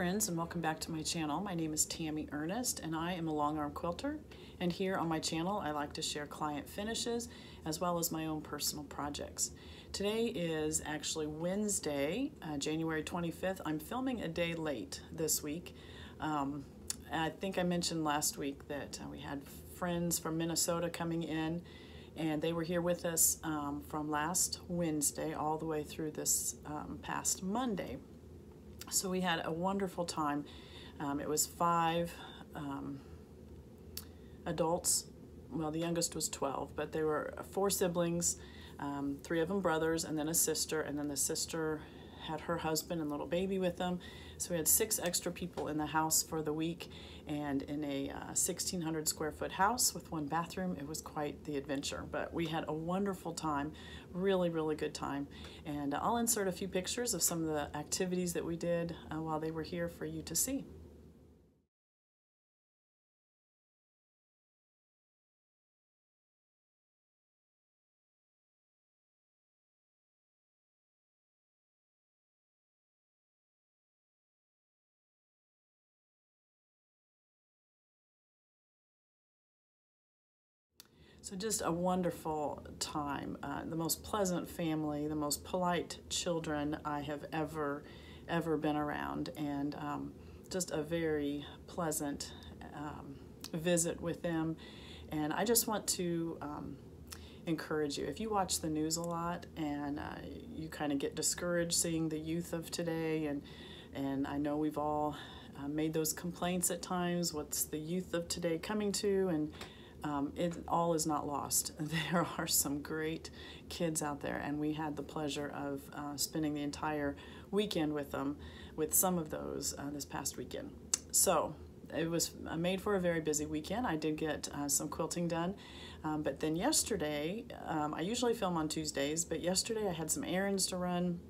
friends and welcome back to my channel. My name is Tammie Earnest and I am a long arm quilter and here on my channel I like to share client finishes as well as my own personal projects. Today is actually Wednesday, uh, January 25th. I'm filming a day late this week. Um, I think I mentioned last week that uh, we had friends from Minnesota coming in and they were here with us um, from last Wednesday all the way through this um, past Monday. So we had a wonderful time. Um, it was five um, adults. Well, the youngest was 12, but they were four siblings, um, three of them brothers, and then a sister, and then the sister had her husband and little baby with them. So we had six extra people in the house for the week and in a uh, 1600 square foot house with one bathroom. It was quite the adventure, but we had a wonderful time, really, really good time. And I'll insert a few pictures of some of the activities that we did uh, while they were here for you to see. So just a wonderful time. Uh, the most pleasant family, the most polite children I have ever, ever been around, and um, just a very pleasant um, visit with them. And I just want to um, encourage you. If you watch the news a lot and uh, you kind of get discouraged seeing the youth of today, and and I know we've all uh, made those complaints at times. What's the youth of today coming to? And um, it all is not lost. There are some great kids out there, and we had the pleasure of uh, spending the entire weekend with them, with some of those uh, this past weekend. So it was uh, made for a very busy weekend. I did get uh, some quilting done, um, but then yesterday, um, I usually film on Tuesdays, but yesterday I had some errands to run.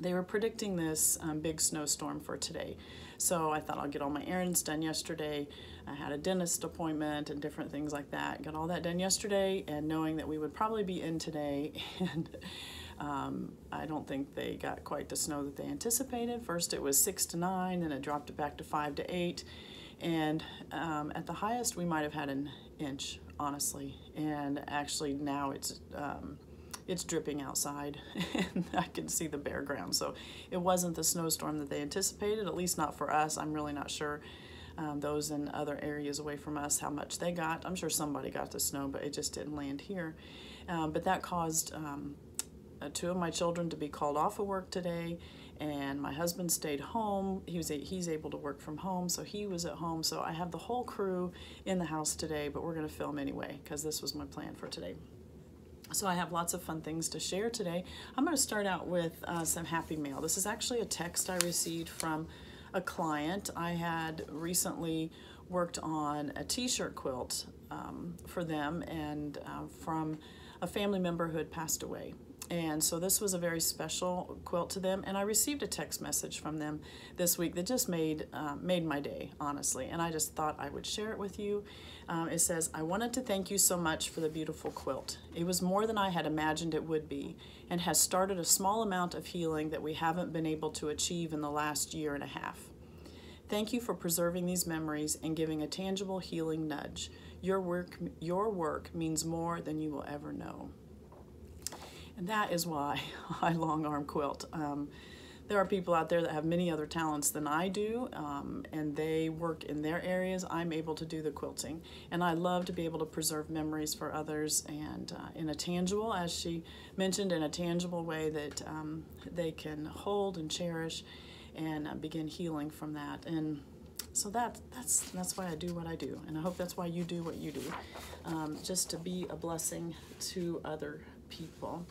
They were predicting this um, big snowstorm for today. So I thought I'll get all my errands done yesterday. I had a dentist appointment and different things like that. Got all that done yesterday and knowing that we would probably be in today and um, I don't think they got quite the snow that they anticipated. First it was six to nine, then it dropped it back to five to eight. And um, at the highest we might have had an inch, honestly. And actually now it's um, it's dripping outside and I can see the bare ground. So it wasn't the snowstorm that they anticipated, at least not for us. I'm really not sure um, those in other areas away from us how much they got. I'm sure somebody got the snow, but it just didn't land here. Um, but that caused um, uh, two of my children to be called off of work today and my husband stayed home. He was a, he's able to work from home, so he was at home. So I have the whole crew in the house today, but we're going to film anyway because this was my plan for today. So I have lots of fun things to share today. I'm going to start out with uh, some happy mail. This is actually a text I received from a client. I had recently worked on a t-shirt quilt um, for them and uh, from a family member who had passed away. And so this was a very special quilt to them. And I received a text message from them this week that just made, uh, made my day, honestly. And I just thought I would share it with you. Um, it says, I wanted to thank you so much for the beautiful quilt. It was more than I had imagined it would be and has started a small amount of healing that we haven't been able to achieve in the last year and a half. Thank you for preserving these memories and giving a tangible healing nudge. Your work, your work means more than you will ever know. And that is why I long arm quilt. Um, there are people out there that have many other talents than I do, um, and they work in their areas. I'm able to do the quilting, and I love to be able to preserve memories for others and uh, in a tangible, as she mentioned, in a tangible way that um, they can hold and cherish and uh, begin healing from that. And so that that's that's why I do what I do, and I hope that's why you do what you do, um, just to be a blessing to other people.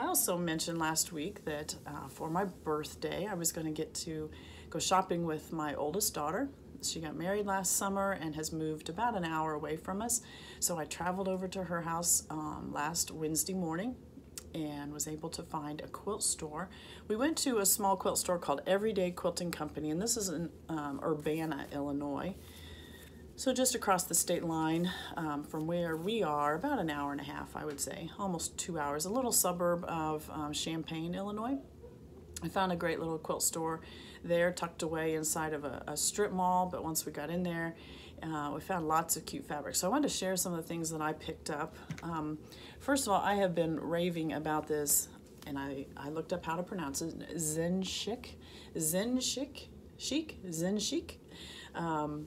I also mentioned last week that uh, for my birthday, I was going to get to go shopping with my oldest daughter. She got married last summer and has moved about an hour away from us. So I traveled over to her house um, last Wednesday morning and was able to find a quilt store. We went to a small quilt store called Everyday Quilting Company, and this is in um, Urbana, Illinois. So just across the state line um, from where we are, about an hour and a half, I would say, almost two hours, a little suburb of um, Champaign, Illinois. I found a great little quilt store there tucked away inside of a, a strip mall, but once we got in there, uh, we found lots of cute fabrics. So I wanted to share some of the things that I picked up. Um, first of all, I have been raving about this, and I, I looked up how to pronounce it, Zen Chic, Zenshik, Chic, Zen Chic. Um,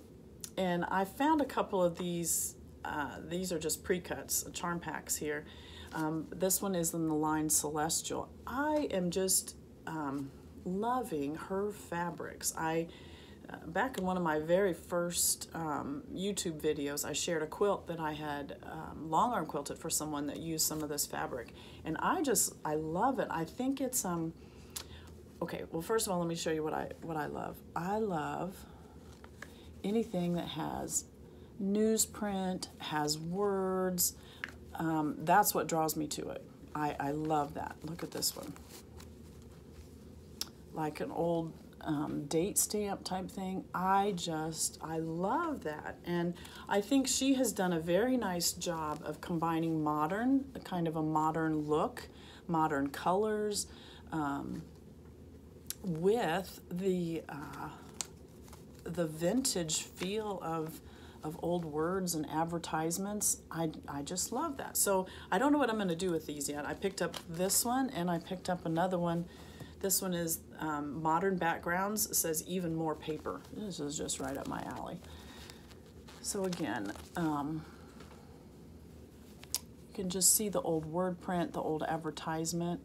and I found a couple of these, uh, these are just pre-cuts, charm packs here. Um, this one is in the line Celestial. I am just um, loving her fabrics. I uh, back in one of my very first um, YouTube videos, I shared a quilt that I had um, long arm quilted for someone that used some of this fabric, and I just I love it. I think it's um okay. Well, first of all, let me show you what I what I love. I love anything that has newsprint, has words. Um, that's what draws me to it. I, I love that. Look at this one like an old um, date stamp type thing. I just, I love that. And I think she has done a very nice job of combining modern, kind of a modern look, modern colors, um, with the, uh, the vintage feel of, of old words and advertisements. I, I just love that. So I don't know what I'm going to do with these yet. I picked up this one and I picked up another one this one is um, Modern Backgrounds. It says even more paper. This is just right up my alley. So again, um, you can just see the old word print, the old advertisement.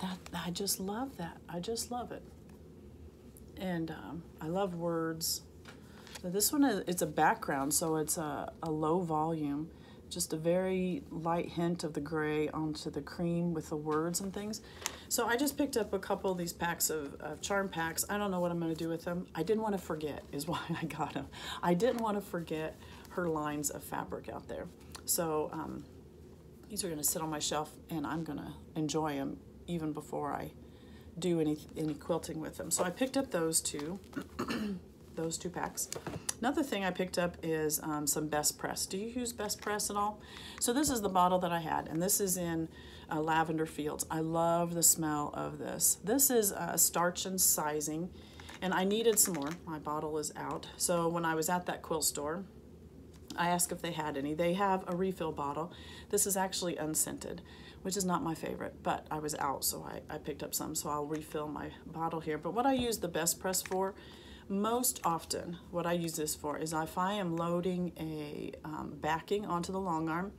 That I just love that. I just love it. And um, I love words. So this one is it's a background, so it's a, a low volume just a very light hint of the gray onto the cream with the words and things. So I just picked up a couple of these packs of, of charm packs. I don't know what I'm going to do with them. I didn't want to forget is why I got them. I didn't want to forget her lines of fabric out there. So um, these are going to sit on my shelf and I'm going to enjoy them even before I do any, any quilting with them. So I picked up those two. those two packs. Another thing I picked up is um, some Best Press. Do you use Best Press at all? So this is the bottle that I had, and this is in uh, Lavender Fields. I love the smell of this. This is uh, starch and sizing, and I needed some more. My bottle is out. So when I was at that quilt store, I asked if they had any. They have a refill bottle. This is actually unscented, which is not my favorite, but I was out, so I, I picked up some, so I'll refill my bottle here. But what I use the Best Press for most often, what I use this for is if I am loading a um, backing onto the long arm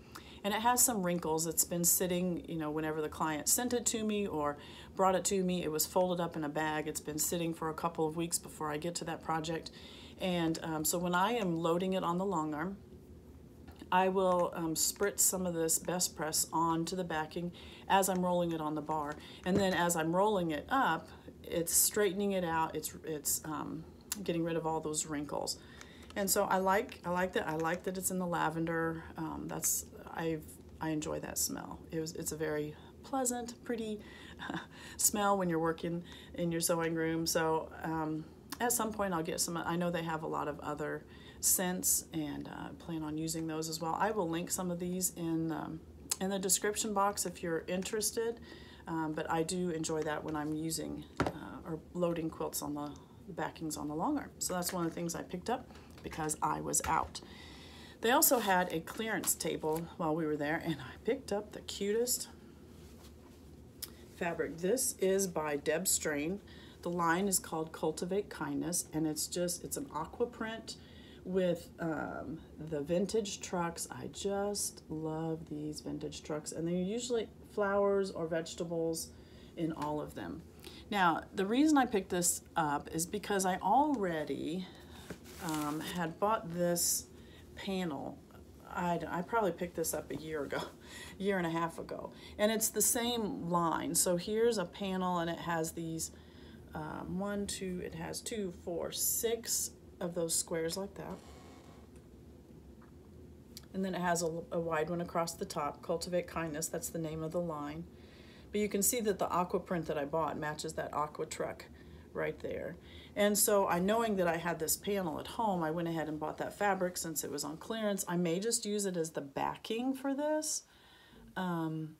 and it has some wrinkles, it's been sitting, you know, whenever the client sent it to me or brought it to me, it was folded up in a bag. It's been sitting for a couple of weeks before I get to that project. And um, so when I am loading it on the long arm, I will um, spritz some of this best press onto the backing as I'm rolling it on the bar. And then as I'm rolling it up, it's straightening it out. It's, it's um, getting rid of all those wrinkles. And so I like I like that I like that it's in the lavender. Um, that's I I enjoy that smell. It was it's a very pleasant, pretty smell when you're working in your sewing room. So um, at some point I'll get some. I know they have a lot of other scents and uh, plan on using those as well. I will link some of these in um, in the description box if you're interested. Um, but I do enjoy that when I'm using uh, or loading quilts on the the backings on the long arm. So that's one of the things I picked up because I was out. They also had a clearance table while we were there and I picked up the cutest fabric. This is by Deb Strain. The line is called Cultivate Kindness and it's just, it's an aqua print with um, the vintage trucks. I just love these vintage trucks and they're usually flowers or vegetables in all of them. Now, the reason I picked this up is because I already um, had bought this panel. I'd, I probably picked this up a year ago, year and a half ago. And it's the same line. So here's a panel and it has these um, one, two, it has two, four, six of those squares like that. And then it has a, a wide one across the top, Cultivate Kindness, that's the name of the line. But you can see that the aqua print that I bought matches that aqua truck right there. And so I knowing that I had this panel at home, I went ahead and bought that fabric since it was on clearance. I may just use it as the backing for this. Um,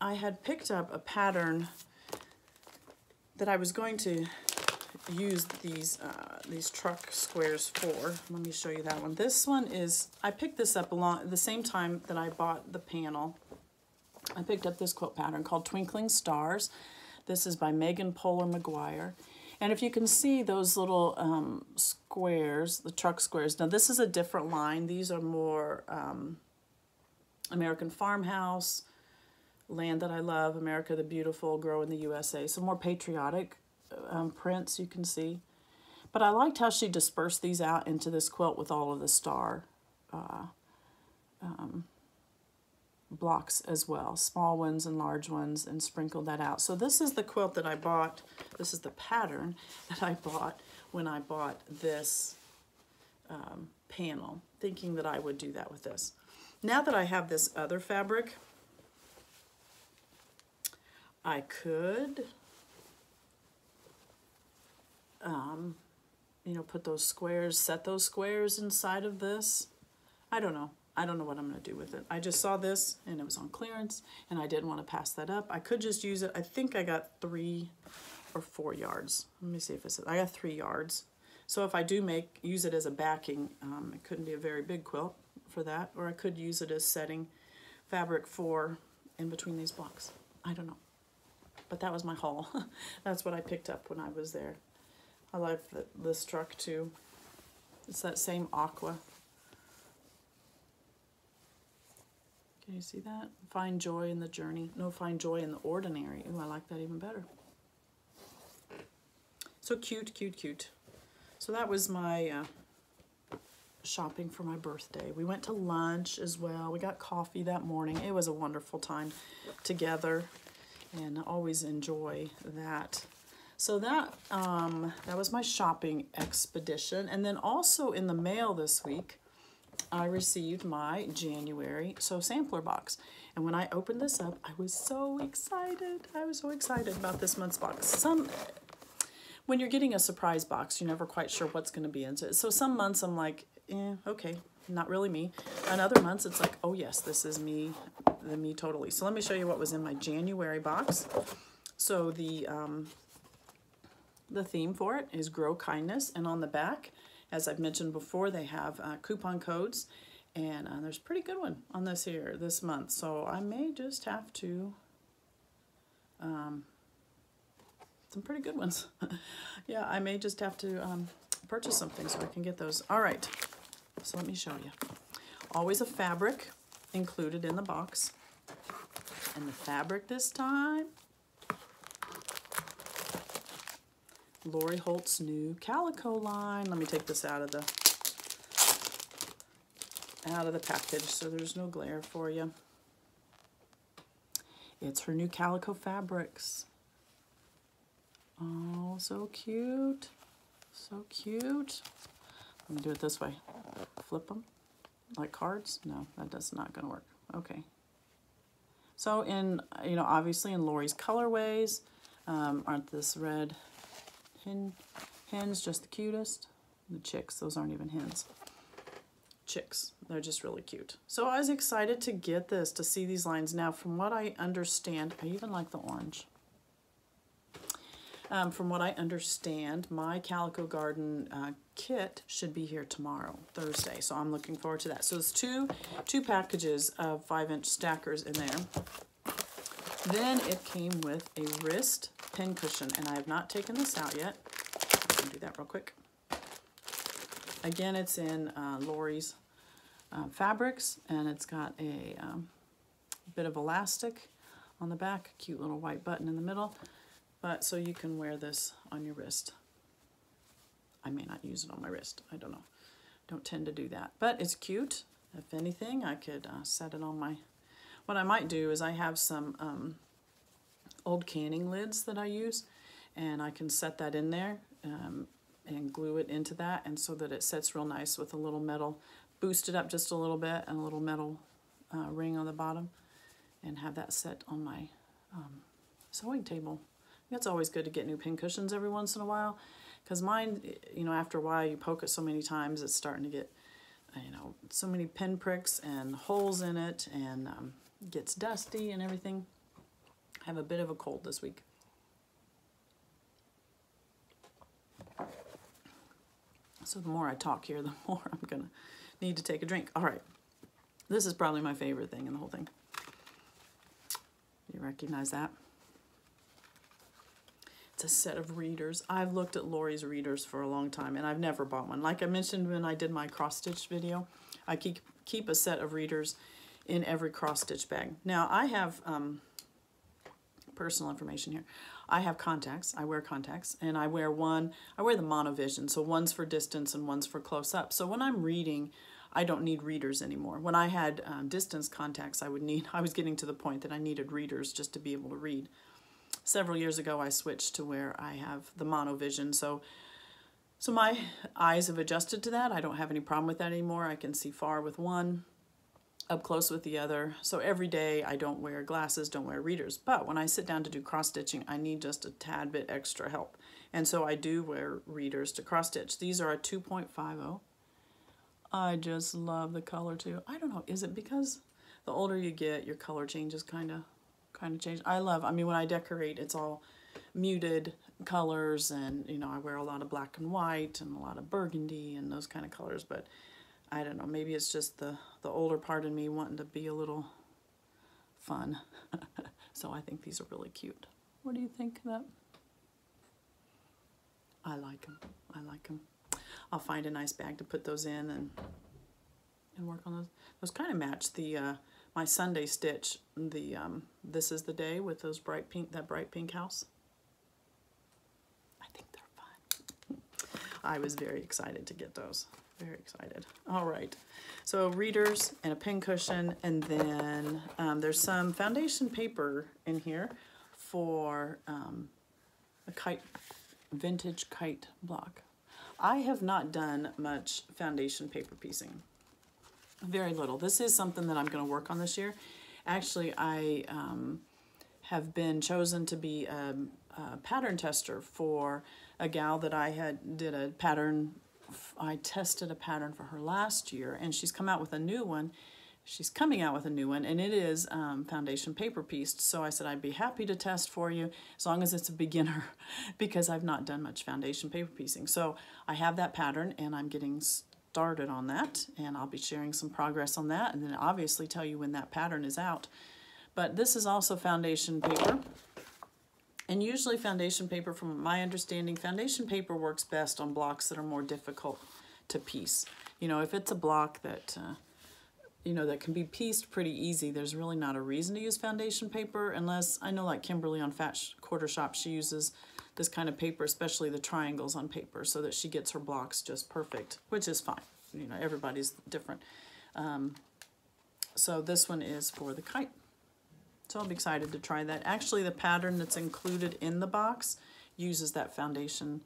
I had picked up a pattern that I was going to use these uh, these truck squares for. Let me show you that one. This one is, I picked this up along the same time that I bought the panel. I picked up this quilt pattern called Twinkling Stars. This is by Megan Poehler McGuire. And if you can see those little um, squares, the truck squares, now this is a different line. These are more um, American Farmhouse, Land That I Love, America the Beautiful, Grow in the USA. Some more patriotic um, prints you can see. But I liked how she dispersed these out into this quilt with all of the star uh, um, blocks as well, small ones and large ones, and sprinkled that out. So this is the quilt that I bought. This is the pattern that I bought when I bought this um, panel, thinking that I would do that with this. Now that I have this other fabric, I could um, you know, put those squares, set those squares inside of this. I don't know. I don't know what I'm going to do with it. I just saw this and it was on clearance and I didn't want to pass that up. I could just use it. I think I got three or four yards. Let me see if it's, I got three yards. So if I do make, use it as a backing, um, it couldn't be a very big quilt for that, or I could use it as setting fabric for in between these blocks. I don't know. But that was my haul. That's what I picked up when I was there. I like the, this truck too. It's that same aqua. Can you see that? Find joy in the journey. No, find joy in the ordinary. Ooh, I like that even better. So cute, cute, cute. So that was my uh, shopping for my birthday. We went to lunch as well. We got coffee that morning. It was a wonderful time together and I always enjoy that. So that, um, that was my shopping expedition. And then also in the mail this week, I received my January Sew Sampler box. And when I opened this up, I was so excited. I was so excited about this month's box. Some, when you're getting a surprise box, you're never quite sure what's going to be into it. So some months I'm like, eh, okay, not really me. And other months it's like, oh yes, this is me, the me totally. So let me show you what was in my January box. So the um, the theme for it is Grow Kindness, and on the back, as I've mentioned before, they have uh, coupon codes, and uh, there's a pretty good one on this here this month, so I may just have to, um, some pretty good ones. yeah, I may just have to um, purchase something so I can get those. All right, so let me show you. Always a fabric included in the box, and the fabric this time Lori Holt's new calico line. Let me take this out of the out of the package so there's no glare for you. It's her new calico fabrics. Oh, so cute. So cute. Let me do it this way. Flip them like cards. No, that does not going to work. Okay. So in, you know, obviously in Lori's colorways, um, aren't this red Hen, hens, just the cutest. The chicks, those aren't even hens. Chicks, they're just really cute. So I was excited to get this, to see these lines. Now, from what I understand, I even like the orange. Um, from what I understand, my Calico Garden uh, kit should be here tomorrow, Thursday. So I'm looking forward to that. So it's two, two packages of five-inch stackers in there. Then it came with a wrist pin cushion, and I have not taken this out yet. I can do that real quick. Again, it's in uh, Lori's uh, fabrics, and it's got a um, bit of elastic on the back, cute little white button in the middle, but so you can wear this on your wrist. I may not use it on my wrist, I don't know. Don't tend to do that, but it's cute. If anything, I could uh, set it on my what I might do is I have some um, old canning lids that I use and I can set that in there um, and glue it into that and so that it sets real nice with a little metal, boost it up just a little bit and a little metal uh, ring on the bottom and have that set on my um, sewing table. It's always good to get new pin cushions every once in a while because mine, you know, after a while you poke it so many times it's starting to get, you know, so many pin pricks and holes in it and um, gets dusty and everything. I have a bit of a cold this week. So the more I talk here, the more I'm gonna need to take a drink. All right, this is probably my favorite thing in the whole thing. You recognize that? It's a set of readers. I've looked at Lori's readers for a long time and I've never bought one. Like I mentioned when I did my cross stitch video, I keep, keep a set of readers in every cross stitch bag. Now I have, um, personal information here. I have contacts. I wear contacts and I wear one, I wear the monovision. So one's for distance and one's for close up. So when I'm reading, I don't need readers anymore. When I had um, distance contacts, I would need, I was getting to the point that I needed readers just to be able to read. Several years ago, I switched to where I have the monovision. So, so my eyes have adjusted to that. I don't have any problem with that anymore. I can see far with one, up close with the other. So every day I don't wear glasses, don't wear readers. But when I sit down to do cross stitching, I need just a tad bit extra help. And so I do wear readers to cross stitch. These are a 2.50. I just love the color too. I don't know, is it because the older you get, your color changes kind of kind of change. I love, I mean, when I decorate, it's all muted colors and, you know, I wear a lot of black and white and a lot of burgundy and those kind of colors, but I don't know, maybe it's just the, the older part of me wanting to be a little fun. so I think these are really cute. What do you think of that? I like them. I like them. I'll find a nice bag to put those in and and work on those. Those kind of match the uh, my Sunday stitch. The um, this is the day with those bright pink that bright pink house. I think they're fun. I was very excited to get those. Very excited. All right. So readers and a pin cushion, and then um, there's some foundation paper in here for um, a kite, vintage kite block. I have not done much foundation paper piecing. Very little. This is something that I'm going to work on this year. Actually, I um, have been chosen to be a, a, pattern tester for a gal that I had did a pattern. I tested a pattern for her last year, and she's come out with a new one. She's coming out with a new one, and it is um, foundation paper pieced. So I said I'd be happy to test for you as long as it's a beginner, because I've not done much foundation paper piecing. So I have that pattern, and I'm getting started on that and I'll be sharing some progress on that and then obviously tell you when that pattern is out. But this is also foundation paper. And usually foundation paper, from my understanding, foundation paper works best on blocks that are more difficult to piece. You know, if it's a block that, uh, you know, that can be pieced pretty easy, there's really not a reason to use foundation paper unless, I know like Kimberly on Fat Quarter Shop, she uses this kind of paper, especially the triangles on paper, so that she gets her blocks just perfect, which is fine. You know, everybody's different. Um, so this one is for the kite. So be excited to try that. Actually, the pattern that's included in the box uses that foundation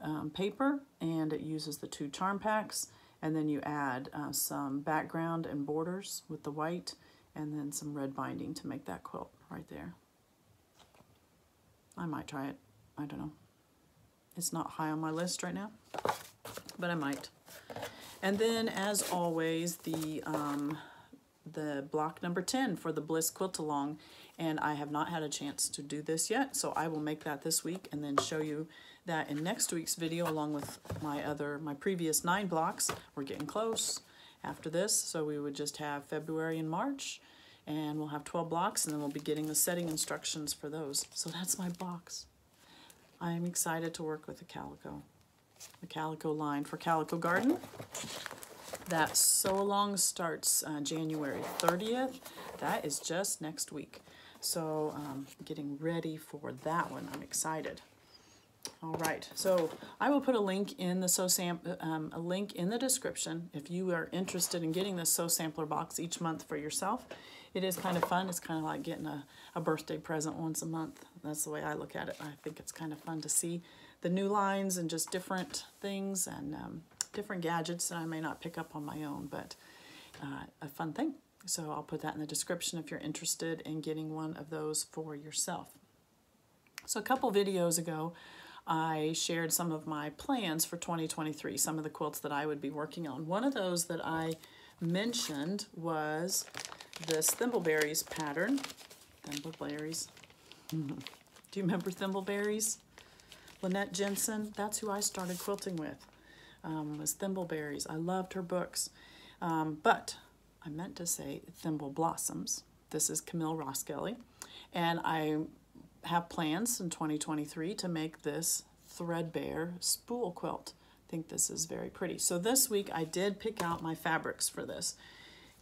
um, paper, and it uses the two charm packs, and then you add uh, some background and borders with the white, and then some red binding to make that quilt right there. I might try it. I don't know. It's not high on my list right now, but I might. And then, as always, the um, the block number 10 for the Bliss Quilt Along. And I have not had a chance to do this yet, so I will make that this week and then show you that in next week's video along with my other, my previous nine blocks. We're getting close after this, so we would just have February and March, and we'll have 12 blocks, and then we'll be getting the setting instructions for those. So that's my box. I am excited to work with the Calico, the Calico line for Calico Garden. That Sew Along starts uh, January 30th. That is just next week. So um, getting ready for that one. I'm excited. All right, so I will put a link in the Sew Sam um, a link in the description if you are interested in getting the Sew Sampler box each month for yourself it is kind of fun. It's kind of like getting a, a birthday present once a month. That's the way I look at it. I think it's kind of fun to see the new lines and just different things and um, different gadgets that I may not pick up on my own, but uh, a fun thing. So I'll put that in the description if you're interested in getting one of those for yourself. So a couple videos ago, I shared some of my plans for 2023, some of the quilts that I would be working on. One of those that I mentioned was this Thimbleberries pattern. Thimbleberries. Do you remember Thimbleberries? Lynette Jensen, that's who I started quilting with. Um, was Thimbleberries. I loved her books. Um, but I meant to say Thimble Blossoms. This is Camille Roskelley. And I have plans in 2023 to make this threadbare spool quilt. I think this is very pretty. So this week I did pick out my fabrics for this.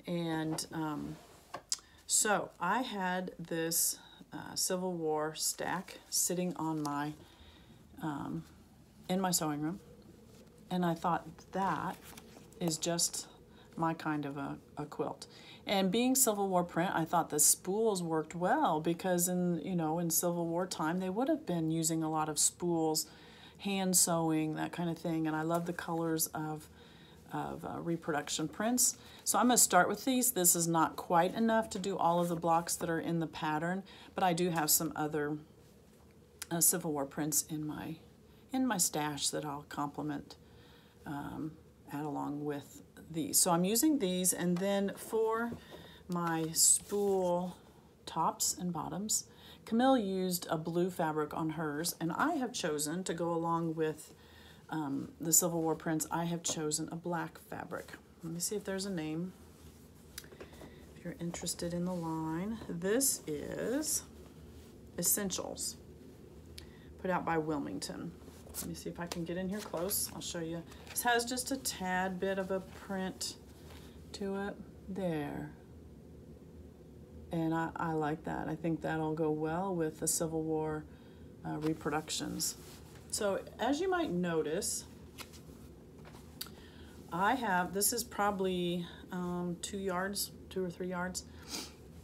And um, so I had this uh, Civil War stack sitting on my, um, in my sewing room. And I thought that is just my kind of a, a quilt. And being Civil War print, I thought the spools worked well because in, you know, in Civil War time, they would have been using a lot of spools, hand sewing, that kind of thing. And I love the colors of, of uh, reproduction prints. So I'm to start with these. This is not quite enough to do all of the blocks that are in the pattern, but I do have some other uh, Civil War prints in my, in my stash that I'll complement, um, add along with these. So I'm using these and then for my spool tops and bottoms, Camille used a blue fabric on hers and I have chosen to go along with um, the Civil War prints, I have chosen a black fabric. Let me see if there's a name. If you're interested in the line, this is Essentials, put out by Wilmington. Let me see if I can get in here close. I'll show you. This has just a tad bit of a print to it. There. And I, I like that. I think that'll go well with the Civil War uh, reproductions. So as you might notice, I have, this is probably um, two yards, two or three yards.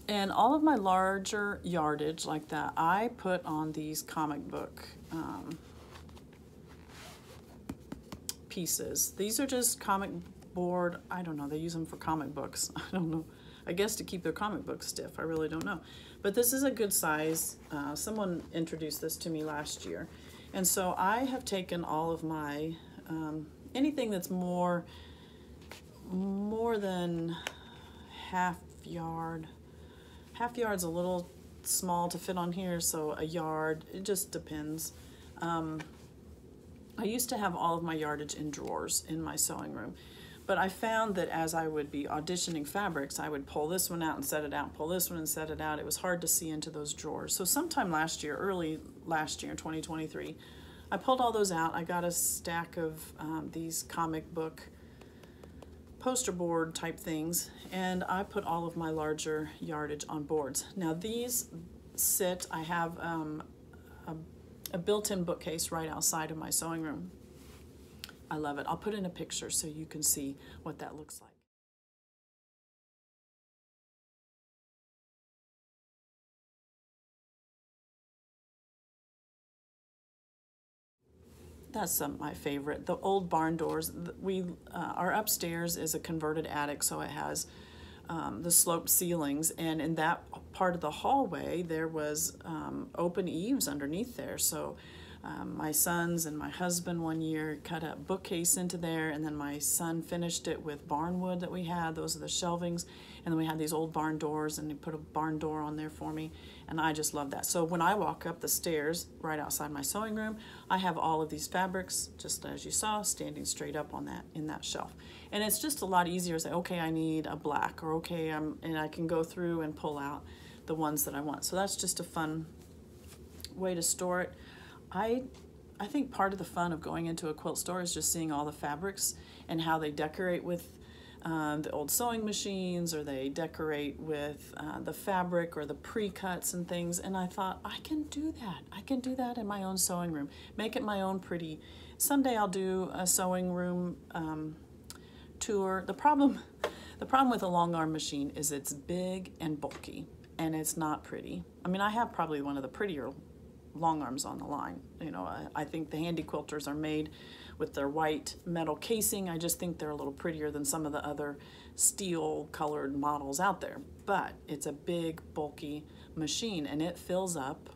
And all of my larger yardage like that, I put on these comic book um, pieces. These are just comic board, I don't know, they use them for comic books. I don't know. I guess to keep their comic books stiff. I really don't know. But this is a good size. Uh, someone introduced this to me last year. And so I have taken all of my, um, anything that's more, more than half yard, half yard's a little small to fit on here, so a yard, it just depends. Um, I used to have all of my yardage in drawers in my sewing room. But I found that as I would be auditioning fabrics, I would pull this one out and set it out, pull this one and set it out. It was hard to see into those drawers. So sometime last year, early last year, 2023, I pulled all those out. I got a stack of um, these comic book poster board type things, and I put all of my larger yardage on boards. Now these sit, I have um, a built-in bookcase right outside of my sewing room. I love it. I'll put in a picture so you can see what that looks like. That's um, my favorite. The old barn doors. We uh, our upstairs is a converted attic, so it has um, the sloped ceilings, and in that part of the hallway there was um, open eaves underneath there. So um, my sons and my husband one year cut a bookcase into there, and then my son finished it with barn wood that we had. Those are the shelvings. And then we had these old barn doors, and he put a barn door on there for me. And I just love that. So when I walk up the stairs right outside my sewing room, I have all of these fabrics, just as you saw, standing straight up on that in that shelf. And it's just a lot easier to say, okay, I need a black, or okay, I'm, and I can go through and pull out the ones that I want. So that's just a fun way to store it. I I think part of the fun of going into a quilt store is just seeing all the fabrics and how they decorate with um, the old sewing machines or they decorate with uh, the fabric or the pre-cuts and things. And I thought I can do that. I can do that in my own sewing room. Make it my own pretty. Someday I'll do a sewing room um, tour. The problem the problem with a long arm machine is it's big and bulky and it's not pretty. I mean I have probably one of the prettier long arms on the line. You know, I, I, think the Handi Quilters are made with their white metal casing. I just think they're a little prettier than some of the other steel colored models out there. But it's a big, bulky machine and it fills up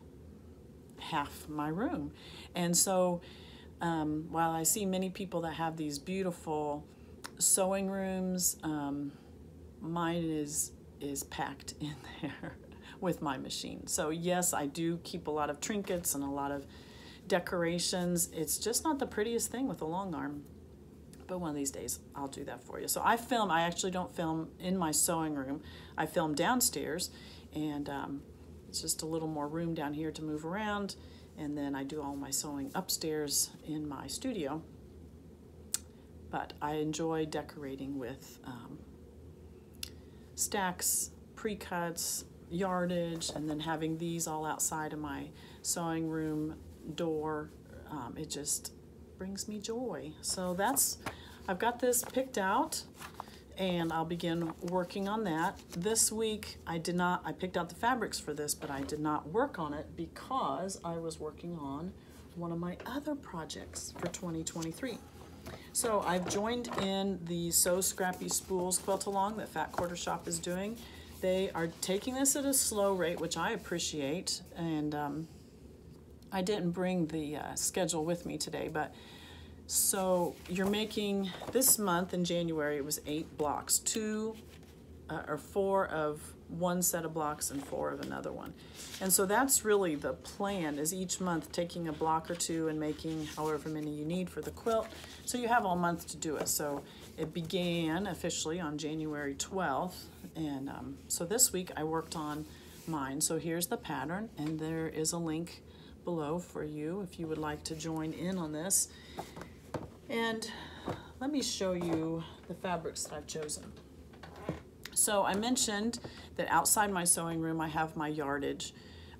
half my room. And so um, while I see many people that have these beautiful sewing rooms, um, mine is is packed in there with my machine. So yes, I do keep a lot of trinkets and a lot of decorations. It's just not the prettiest thing with a long arm. but one of these days I'll do that for you. So I film, I actually don't film in my sewing room. I film downstairs and um, it's just a little more room down here to move around. And then I do all my sewing upstairs in my studio. But I enjoy decorating with um, stacks, pre-cuts, yardage, and then having these all outside of my sewing room door. Um, it just brings me joy. So that's, I've got this picked out and I'll begin working on that. This week I did not, I picked out the fabrics for this, but I did not work on it because I was working on one of my other projects for 2023. So I've joined in the Sew Scrappy Spools quilt along that Fat Quarter Shop is doing. They are taking this at a slow rate, which I appreciate, and um, I didn't bring the uh, schedule with me today, but so you're making this month in January, it was eight blocks, two uh, or four of one set of blocks and four of another one. And so that's really the plan is each month taking a block or two and making however many you need for the quilt. So you have all month to do it. So it began officially on January 12th. And um, so this week I worked on mine. So here's the pattern and there is a link below for you if you would like to join in on this. And let me show you the fabrics that I've chosen. So I mentioned that outside my sewing room I have my yardage.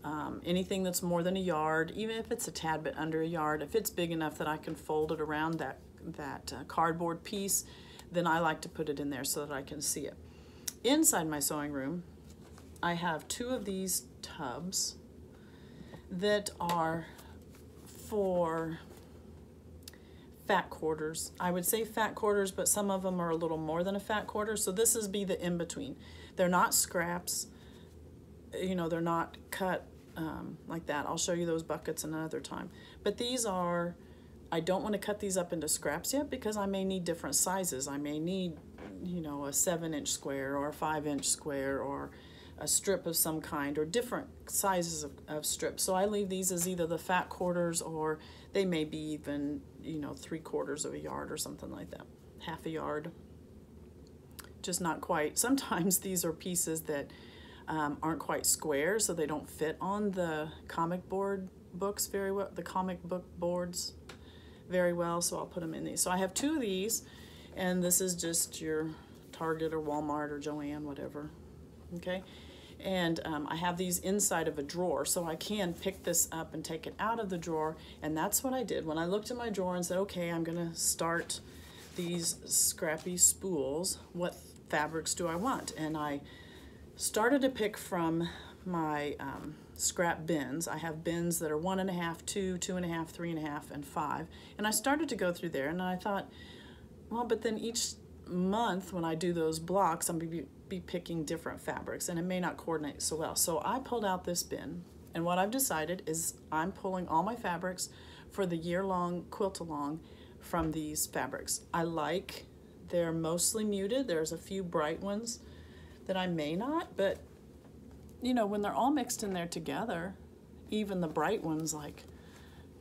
Um, anything that's more than a yard, even if it's a tad bit under a yard, if it's big enough that I can fold it around that, that uh, cardboard piece, then I like to put it in there so that I can see it. Inside my sewing room, I have two of these tubs that are for fat quarters. I would say fat quarters, but some of them are a little more than a fat quarter. So this is be the in-between. They're not scraps. You know, they're not cut um, like that. I'll show you those buckets another time. But these are, I don't want to cut these up into scraps yet because I may need different sizes. I may need, you know, a seven inch square or a five inch square or a strip of some kind or different sizes of, of strips. So I leave these as either the fat quarters or they may be even, you know, three quarters of a yard or something like that, half a yard. Just not quite. Sometimes these are pieces that um, aren't quite square, so they don't fit on the comic board books very well, the comic book boards very well, so I'll put them in these. So I have two of these, and this is just your Target or Walmart or Joann, whatever, okay? and um, I have these inside of a drawer so I can pick this up and take it out of the drawer and that's what I did when I looked in my drawer and said okay I'm gonna start these scrappy spools what fabrics do I want and I started to pick from my um, scrap bins I have bins that are one and a half two two and a half three and a half and five and I started to go through there and I thought well but then each month when I do those blocks I'm gonna be be picking different fabrics and it may not coordinate so well. So I pulled out this bin and what I've decided is I'm pulling all my fabrics for the year-long quilt-along from these fabrics. I like, they're mostly muted. There's a few bright ones that I may not, but you know, when they're all mixed in there together, even the bright ones like,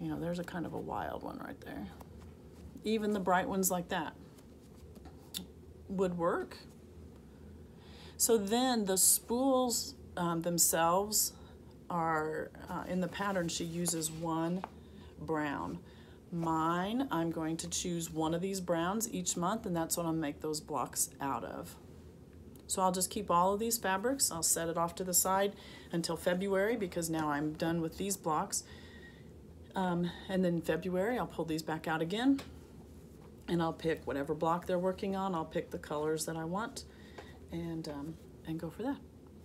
you know, there's a kind of a wild one right there. Even the bright ones like that would work so then the spools um, themselves are, uh, in the pattern she uses one brown. Mine, I'm going to choose one of these browns each month and that's what I'll make those blocks out of. So I'll just keep all of these fabrics. I'll set it off to the side until February because now I'm done with these blocks. Um, and then February, I'll pull these back out again and I'll pick whatever block they're working on. I'll pick the colors that I want and, um, and go for that.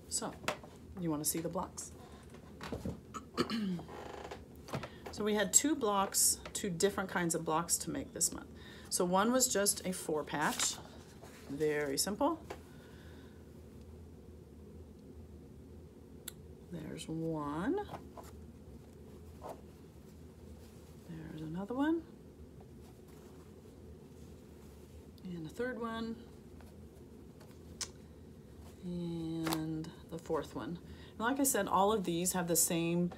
So, you want to see the blocks? so we had two blocks, two different kinds of blocks to make this month. So one was just a four patch, very simple. There's one. There's another one. And a third one and the fourth one. And like I said, all of these have the same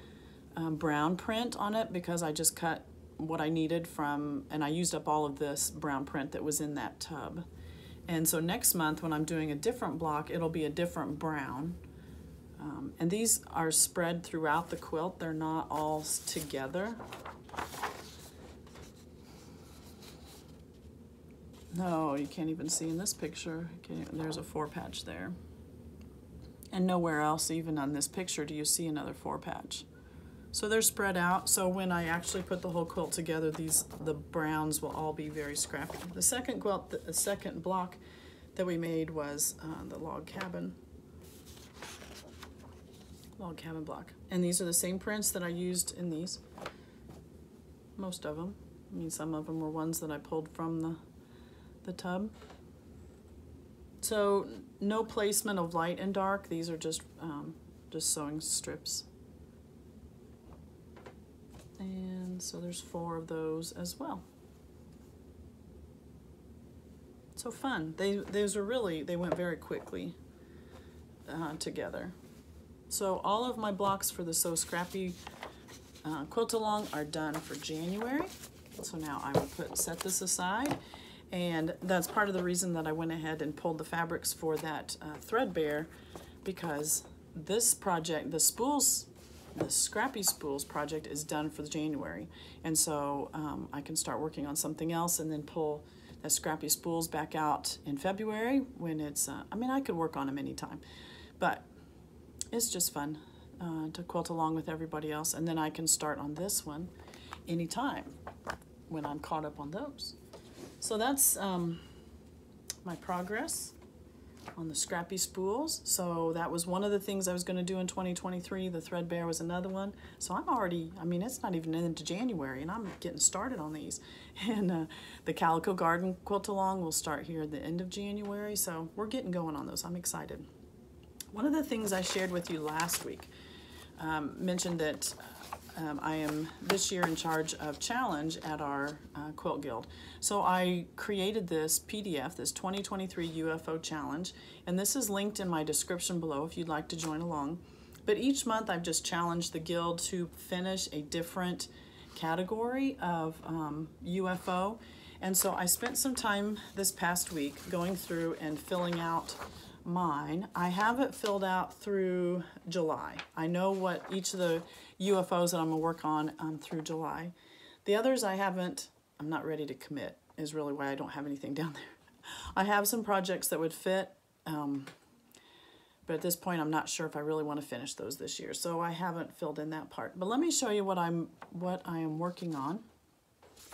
um, brown print on it because I just cut what I needed from, and I used up all of this brown print that was in that tub. And so next month when I'm doing a different block, it'll be a different brown. Um, and these are spread throughout the quilt. They're not all together. No, you can't even see in this picture. there's a four patch there. And nowhere else, even on this picture, do you see another four patch. So they're spread out. So when I actually put the whole quilt together, these the browns will all be very scrappy. The second quilt, the second block that we made was uh, the log cabin. Log cabin block. And these are the same prints that I used in these. Most of them. I mean, some of them were ones that I pulled from the the tub. So no placement of light and dark. These are just, um, just sewing strips. And so there's four of those as well. So fun. They, those are really, they went very quickly uh, together. So all of my blocks for the So Scrappy uh, quilt along are done for January. So now I will put set this aside and that's part of the reason that I went ahead and pulled the fabrics for that uh, threadbare because this project, the spools, the Scrappy Spools project is done for January. And so um, I can start working on something else and then pull the Scrappy Spools back out in February when it's, uh, I mean, I could work on them anytime, but it's just fun uh, to quilt along with everybody else. And then I can start on this one anytime when I'm caught up on those. So that's um, my progress on the scrappy spools. So that was one of the things I was going to do in 2023. The threadbare was another one. So I'm already, I mean, it's not even into January and I'm getting started on these. And uh, the Calico Garden quilt along will start here at the end of January. So we're getting going on those. I'm excited. One of the things I shared with you last week um, mentioned that um, I am this year in charge of challenge at our uh, quilt guild. So I created this PDF, this 2023 UFO challenge, and this is linked in my description below if you'd like to join along. But each month I've just challenged the guild to finish a different category of um, UFO. And so I spent some time this past week going through and filling out mine. I have it filled out through July. I know what each of the UFOs that I'm gonna work on um, through July. The others I haven't, I'm not ready to commit is really why I don't have anything down there. I have some projects that would fit, um, but at this point I'm not sure if I really want to finish those this year. So I haven't filled in that part. But let me show you what I'm what I am working on,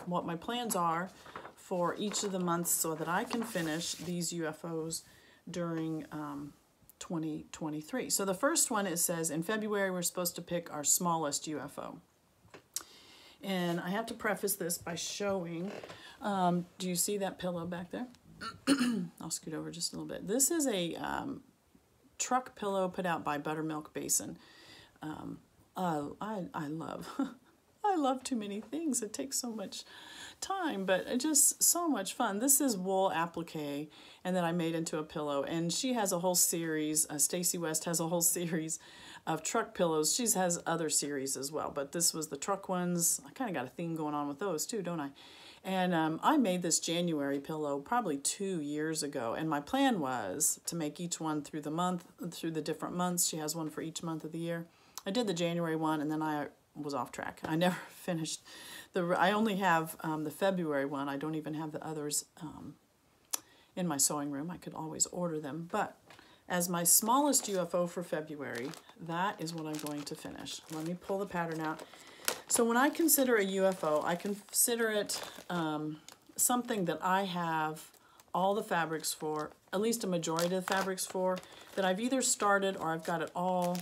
what my plans are for each of the months so that I can finish these UFOs during um, 2023. So the first one, it says, in February, we're supposed to pick our smallest UFO. And I have to preface this by showing, um, do you see that pillow back there? I'll scoot over just a little bit. This is a um, truck pillow put out by Buttermilk Basin. Um, uh, I, I love, I love too many things. It takes so much time, but just so much fun. This is wool applique, and then I made into a pillow. And she has a whole series, uh, Stacy West has a whole series of truck pillows. She has other series as well, but this was the truck ones. I kind of got a theme going on with those too, don't I? And um, I made this January pillow probably two years ago. And my plan was to make each one through the month, through the different months. She has one for each month of the year. I did the January one and then I was off track. I never finished the. I only have um, the February one. I don't even have the others um, in my sewing room. I could always order them. But as my smallest UFO for February, that is what I'm going to finish. Let me pull the pattern out. So when I consider a UFO, I consider it um, something that I have all the fabrics for, at least a majority of the fabrics for, that I've either started or I've got it all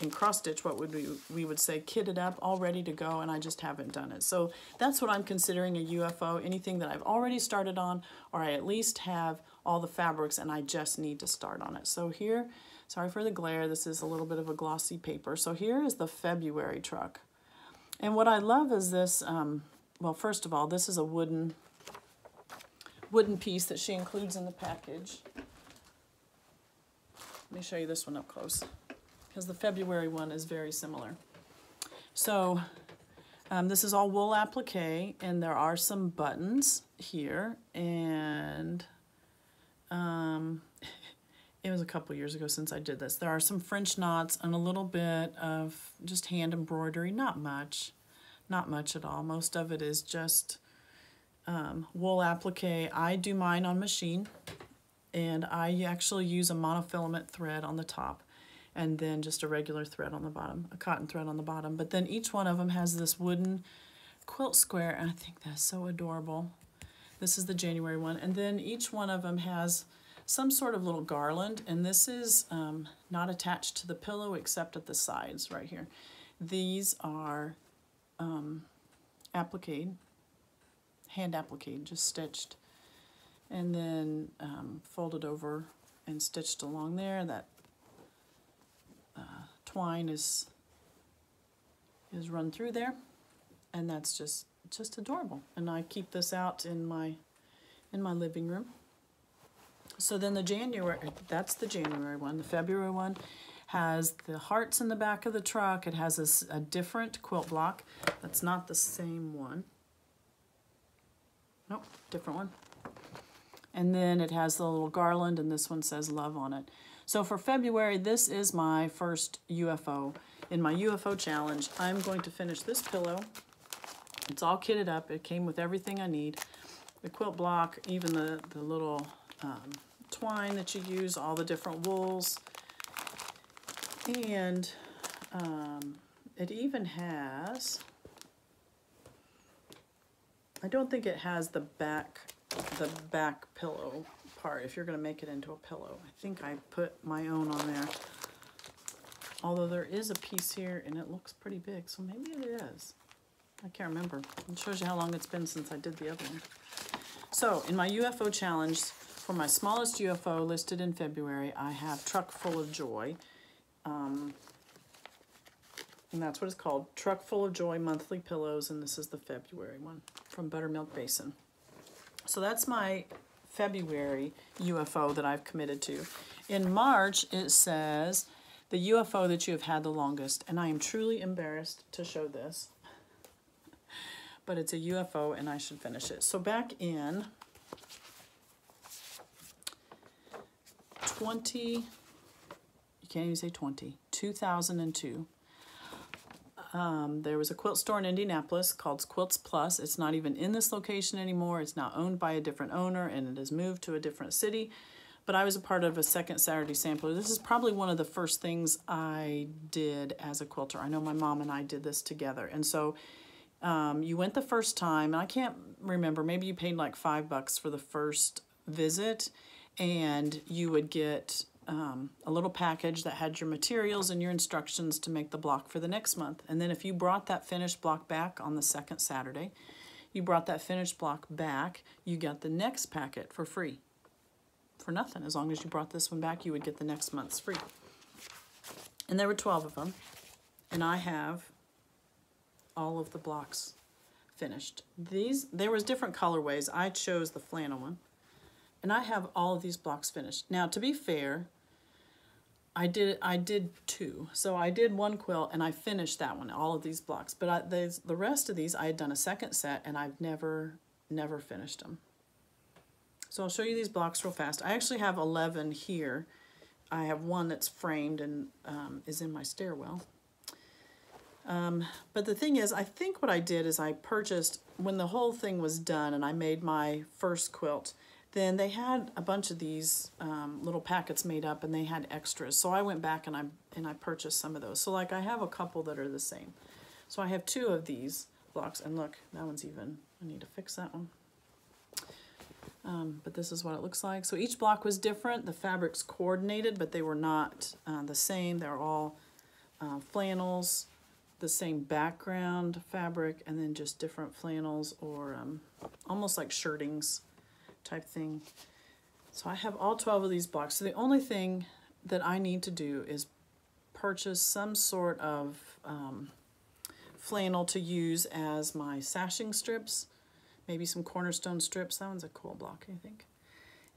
in cross stitch what would we, we would say kitted up all ready to go and I just haven't done it. So that's what I'm considering a UFO anything that I've already started on or I at least have all the fabrics and I just need to start on it. So here sorry for the glare this is a little bit of a glossy paper. So here is the February truck. And what I love is this um, well first of all this is a wooden wooden piece that she includes in the package. Let me show you this one up close because the February one is very similar. So Um, this is all wool applique, and there are some buttons here, and um, it was a couple years ago since I did this. There are some French knots and a little bit of just hand embroidery, not much, not much at all. Most of it is just um, wool applique. I do mine on machine, and I actually use a monofilament thread on the top and then just a regular thread on the bottom, a cotton thread on the bottom. But then each one of them has this wooden quilt square, and I think that's so adorable. This is the January one. And then each one of them has some sort of little garland, and this is um, not attached to the pillow except at the sides right here. These are um, applique, hand applique, just stitched, and then um, folded over and stitched along there. That twine is is run through there and that's just just adorable. And I keep this out in my in my living room. So then the January that's the January one. The February one has the hearts in the back of the truck. It has a, a different quilt block. That's not the same one. Nope different one. And then it has the little garland and this one says love on it so for February, this is my first UFO. In my UFO challenge, I'm going to finish this pillow. It's all kitted up. It came with everything I need. The quilt block, even the, the little um, twine that you use, all the different wools. And um, it even has, I don't think it has the back, the back pillow part if you're going to make it into a pillow. I think I put my own on there. Although there is a piece here and it looks pretty big, so maybe it is. I can't remember. It shows you how long it's been since I did the other one. So in my UFO challenge, for my smallest UFO listed in February, I have Truck Full of Joy. Um, and that's what it's called, Truck Full of Joy Monthly Pillows, and this is the February one from Buttermilk Basin. So that's my February UFO that I've committed to. In March, it says the UFO that you have had the longest, and I am truly embarrassed to show this, but it's a UFO and I should finish it. So back in 20, you can't even say 20, 2002, um, there was a quilt store in Indianapolis called Quilts Plus. It's not even in this location anymore. It's now owned by a different owner and it has moved to a different city. But I was a part of a second Saturday sampler. This is probably one of the first things I did as a quilter. I know my mom and I did this together. And so um, you went the first time, and I can't remember, maybe you paid like five bucks for the first visit, and you would get um, a little package that had your materials and your instructions to make the block for the next month. And then if you brought that finished block back on the second Saturday, you brought that finished block back, you got the next packet for free. For nothing. As long as you brought this one back, you would get the next month's free. And there were 12 of them. And I have all of the blocks finished. These, there was different colorways. I chose the flannel one. And I have all of these blocks finished. Now, to be fair, I did I did two. So I did one quilt and I finished that one, all of these blocks. But I, the, the rest of these, I had done a second set and I've never, never finished them. So I'll show you these blocks real fast. I actually have 11 here. I have one that's framed and um, is in my stairwell. Um, but the thing is, I think what I did is I purchased, when the whole thing was done and I made my first quilt, then they had a bunch of these um, little packets made up and they had extras. So I went back and I, and I purchased some of those. So like I have a couple that are the same. So I have two of these blocks and look, that one's even, I need to fix that one. Um, but this is what it looks like. So each block was different. The fabrics coordinated, but they were not uh, the same. They're all uh, flannels, the same background fabric, and then just different flannels or um, almost like shirtings type thing. So I have all 12 of these blocks. So the only thing that I need to do is purchase some sort of um, flannel to use as my sashing strips. Maybe some cornerstone strips. That one's a cool block, I think.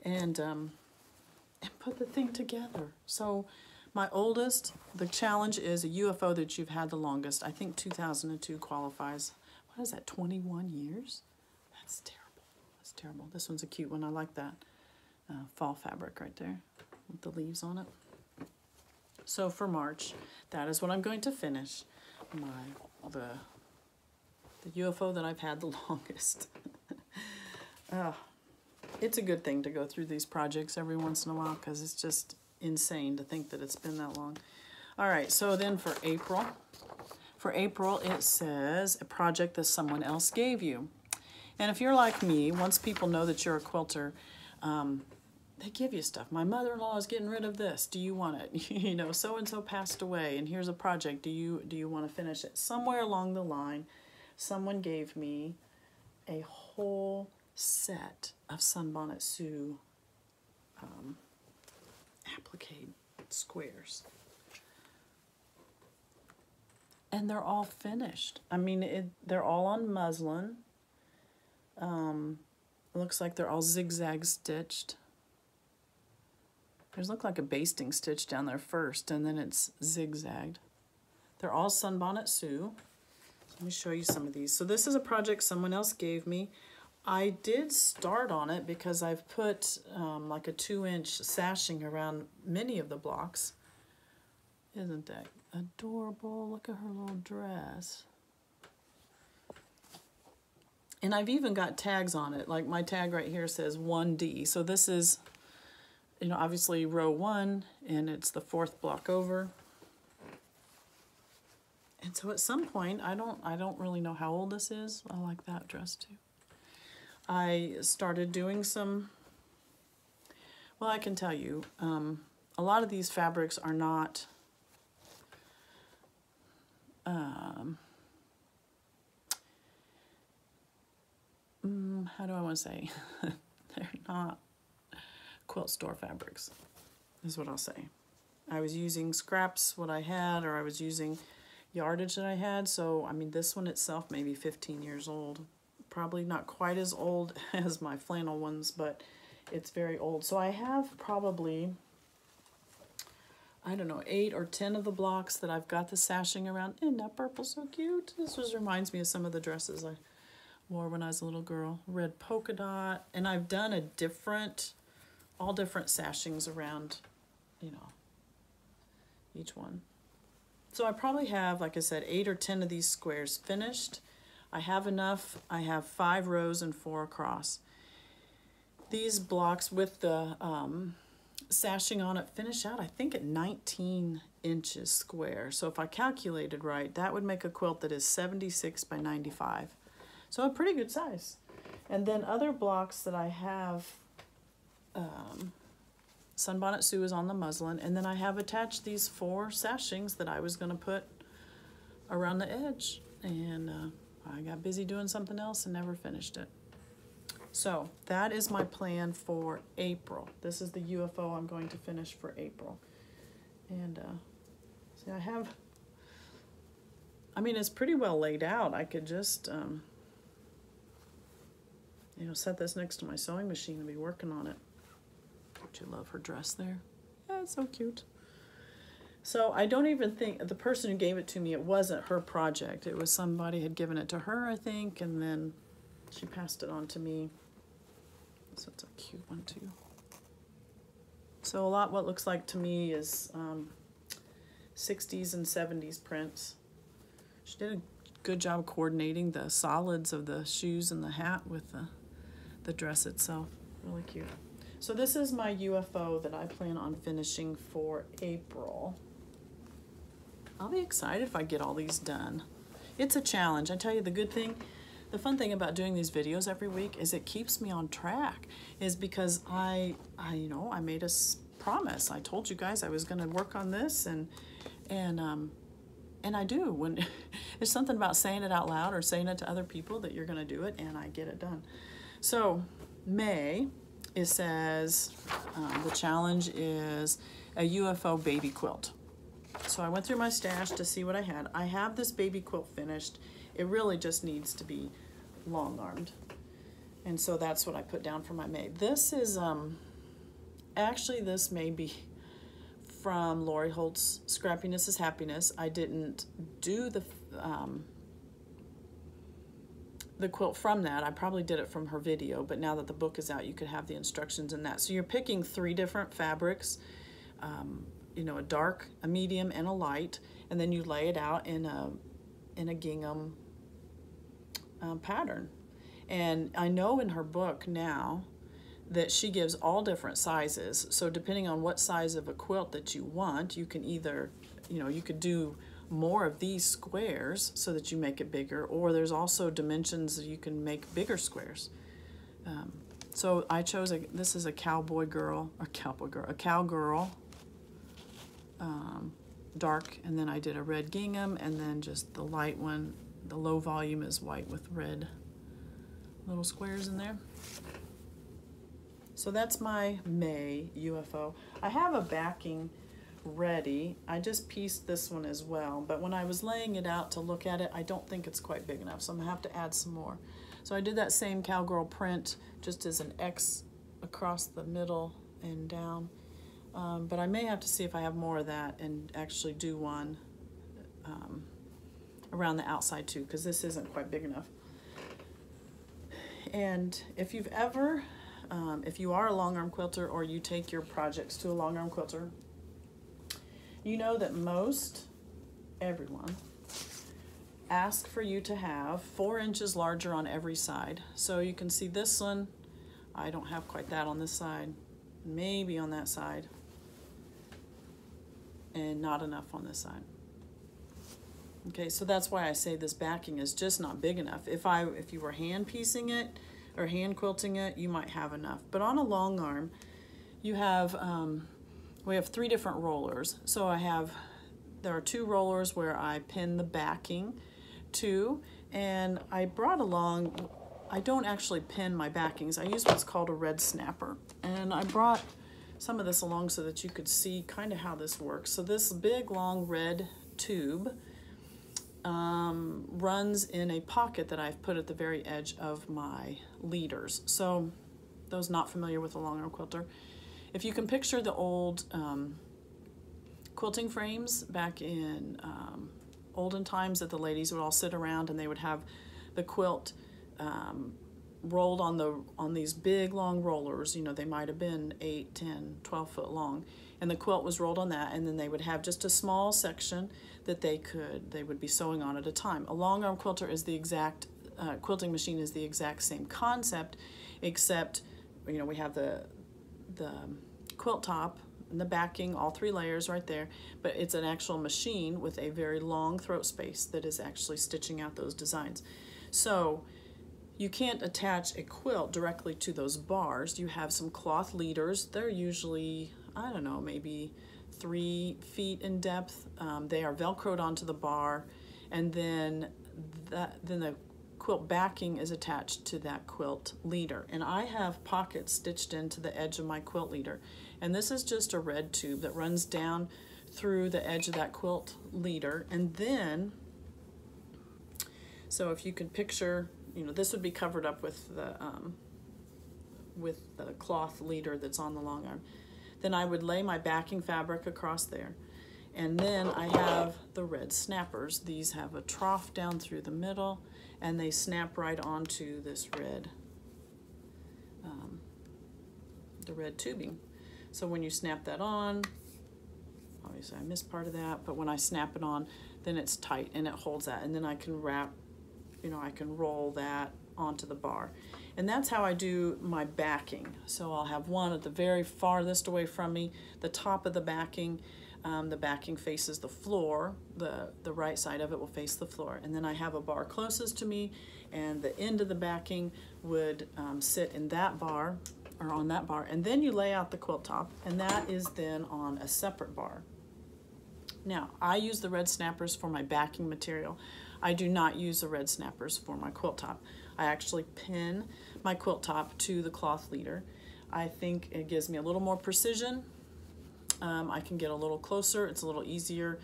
And, um, and put the thing together. So My oldest, the challenge is a UFO that you've had the longest. I think 2002 qualifies. What is that, 21 years? That's terrible. Terrible. This one's a cute one. I like that uh, fall fabric right there with the leaves on it. So for March, that is what I'm going to finish. My the the UFO that I've had the longest. uh, it's a good thing to go through these projects every once in a while because it's just insane to think that it's been that long. All right, so then for April, for April it says a project that someone else gave you. And if you're like me, once people know that you're a quilter, um, they give you stuff. My mother-in-law is getting rid of this. Do you want it? you know, so and so passed away, and here's a project. Do you do you want to finish it? Somewhere along the line, someone gave me a whole set of Sunbonnet Sue um, applique squares. And they're all finished. I mean, it, they're all on muslin. Um, looks like they're all zigzag stitched. There's look like a basting stitch down there first, and then it's zigzagged. They're all Sunbonnet Sue. Let me show you some of these. So this is a project someone else gave me. I did start on it because I've put um, like a two inch sashing around many of the blocks. Isn't that adorable? Look at her little dress. And I've even got tags on it. Like my tag right here says 1D. So this is, you know, obviously row one and it's the fourth block over. And so at some point, I don't, I don't really know how old this is. I like that dress too. I started doing some, well, I can tell you, um, a lot of these fabrics are not, um, mm, how do I want to say? They're not quilt store fabrics, is what I'll say. I was using scraps, what I had, or I was using yardage that I had. So, I mean, this one itself may be 15 years old probably not quite as old as my flannel ones, but it's very old. So I have probably, I don't know, eight or ten of the blocks that I've got the sashing around. Isn't that purple so cute? This just reminds me of some of the dresses I wore when I was a little girl. Red polka dot. And I've done a different, all different sashings around, you know, each one. So I probably have, like I said, eight or ten of these squares finished. I have enough. I have five rows and four across. These blocks with the um, sashing on it finish out, I think, at 19 inches square. So if I calculated right, that would make a quilt that is 76 by 95. So a pretty good size. And then other blocks that I have, um, Sunbonnet Sue is on the muslin, and then I have attached these four sashings that I was going to put around the edge. And uh, I got busy doing something else and never finished it. So that is my plan for April. This is the UFO I'm going to finish for April. And uh, see, I have, I mean, it's pretty well laid out. I could just, um, you know, set this next to my sewing machine and be working on it. Don't you love her dress there? Yeah, it's so cute. So I don't even think the person who gave it to me, it wasn't her project. It was somebody had given it to her, I think, and then she passed it on to me. So it's a cute one too. So a lot what looks like to me is um, 60s and 70s prints. She did a good job coordinating the solids of the shoes and the hat with the, the dress itself. Really cute. So this is my UFO that I plan on finishing for April. I'll be excited if I get all these done. It's a challenge. I tell you the good thing, the fun thing about doing these videos every week is it keeps me on track is because I, I you know, I made a promise. I told you guys I was going to work on this and, and, um, and I do when there's something about saying it out loud or saying it to other people that you're going to do it and I get it done. So May, it says um, the challenge is a UFO baby quilt. So I went through my stash to see what I had. I have this baby quilt finished. It really just needs to be long-armed. And so that's what I put down for my May. This is, um, actually this may be from Lori Holt's Scrappiness is Happiness. I didn't do the um, the quilt from that. I probably did it from her video, but now that the book is out, you could have the instructions in that. So you're picking three different fabrics, um, you know, a dark, a medium, and a light, and then you lay it out in a in a gingham um, pattern. And I know in her book now that she gives all different sizes. So depending on what size of a quilt that you want, you can either, you know, you could do more of these squares so that you make it bigger, or there's also dimensions that you can make bigger squares. Um, so I chose, a, this is a cowboy girl, a cowboy girl, a cowgirl, um, dark, and then I did a red gingham, and then just the light one, the low volume is white with red little squares in there. So that's my May UFO. I have a backing ready. I just pieced this one as well, but when I was laying it out to look at it, I don't think it's quite big enough, so I'm gonna have to add some more. So I did that same cowgirl print just as an X across the middle and down. Um, but I may have to see if I have more of that and actually do one um, around the outside too, because this isn't quite big enough. And if you've ever, um, if you are a long arm quilter or you take your projects to a long arm quilter, you know that most everyone ask for you to have four inches larger on every side. So you can see this one, I don't have quite that on this side, maybe on that side, and not enough on this side. Okay, so that's why I say this backing is just not big enough. If I if you were hand piecing it or hand quilting it, you might have enough. But on a long arm, you have um, we have three different rollers. So I have there are two rollers where I pin the backing to, and I brought along. I don't actually pin my backings. I use what's called a red snapper, and I brought some of this along so that you could see kind of how this works. So this big long red tube um, runs in a pocket that I've put at the very edge of my leaders. So those not familiar with a long arm quilter, if you can picture the old um, quilting frames back in um, olden times that the ladies would all sit around and they would have the quilt um, rolled on the on these big long rollers you know they might have been 8 10 12 foot long and the quilt was rolled on that and then they would have just a small section that they could they would be sewing on at a time. A long arm quilter is the exact uh, quilting machine is the exact same concept except you know we have the the quilt top and the backing all three layers right there but it's an actual machine with a very long throat space that is actually stitching out those designs so you can't attach a quilt directly to those bars. You have some cloth leaders. They're usually, I don't know, maybe three feet in depth. Um, they are velcroed onto the bar, and then that then the quilt backing is attached to that quilt leader. And I have pockets stitched into the edge of my quilt leader. And this is just a red tube that runs down through the edge of that quilt leader. And then, so if you can picture you know, this would be covered up with the, um, with the cloth leader that's on the long arm. Then I would lay my backing fabric across there. And then I have the red snappers. These have a trough down through the middle and they snap right onto this red, um, the red tubing. So when you snap that on, obviously I missed part of that, but when I snap it on, then it's tight and it holds that. And then I can wrap you know, I can roll that onto the bar. And that's how I do my backing. So I'll have one at the very farthest away from me, the top of the backing. Um, the backing faces the floor, the, the right side of it will face the floor. And then I have a bar closest to me and the end of the backing would um, sit in that bar or on that bar. And then you lay out the quilt top and that is then on a separate bar. Now, I use the red snappers for my backing material. I do not use the red snappers for my quilt top. I actually pin my quilt top to the cloth leader. I think it gives me a little more precision. Um, I can get a little closer. It's a little easier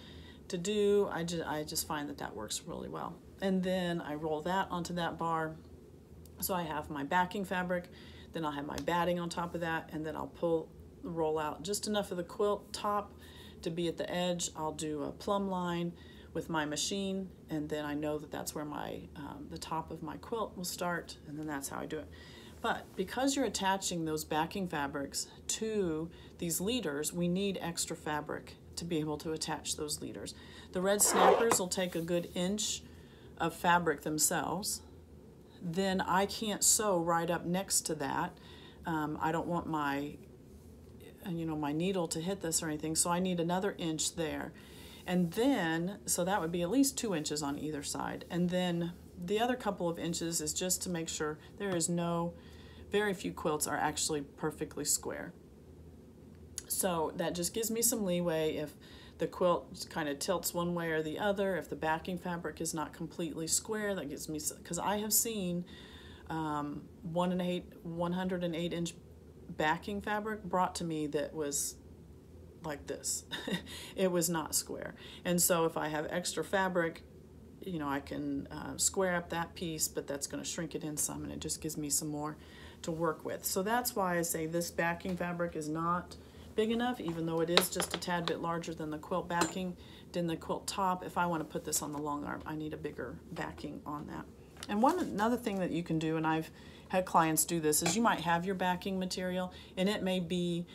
to do. I just, I just find that that works really well. And then I roll that onto that bar. So I have my backing fabric, then I'll have my batting on top of that, and then I'll pull, roll out just enough of the quilt top to be at the edge, I'll do a plumb line with my machine and then I know that that's where my um, the top of my quilt will start and then that's how I do it. But because you're attaching those backing fabrics to these leaders, we need extra fabric to be able to attach those leaders. The red snappers will take a good inch of fabric themselves. Then I can't sew right up next to that. Um, I don't want my, you know, my needle to hit this or anything, so I need another inch there. And then, so that would be at least two inches on either side. And then the other couple of inches is just to make sure there is no very few quilts are actually perfectly square. So that just gives me some leeway if the quilt kind of tilts one way or the other, if the backing fabric is not completely square, that gives me, because I have seen um, one and eight, 108 inch backing fabric brought to me that was like this. it was not square. And so if I have extra fabric, you know, I can uh, square up that piece, but that's going to shrink it in some and it just gives me some more to work with. So that's why I say this backing fabric is not big enough, even though it is just a tad bit larger than the quilt backing, than the quilt top. If I want to put this on the long arm, I need a bigger backing on that. And one another thing that you can do, and I've had clients do this, is you might have your backing material, and it may be,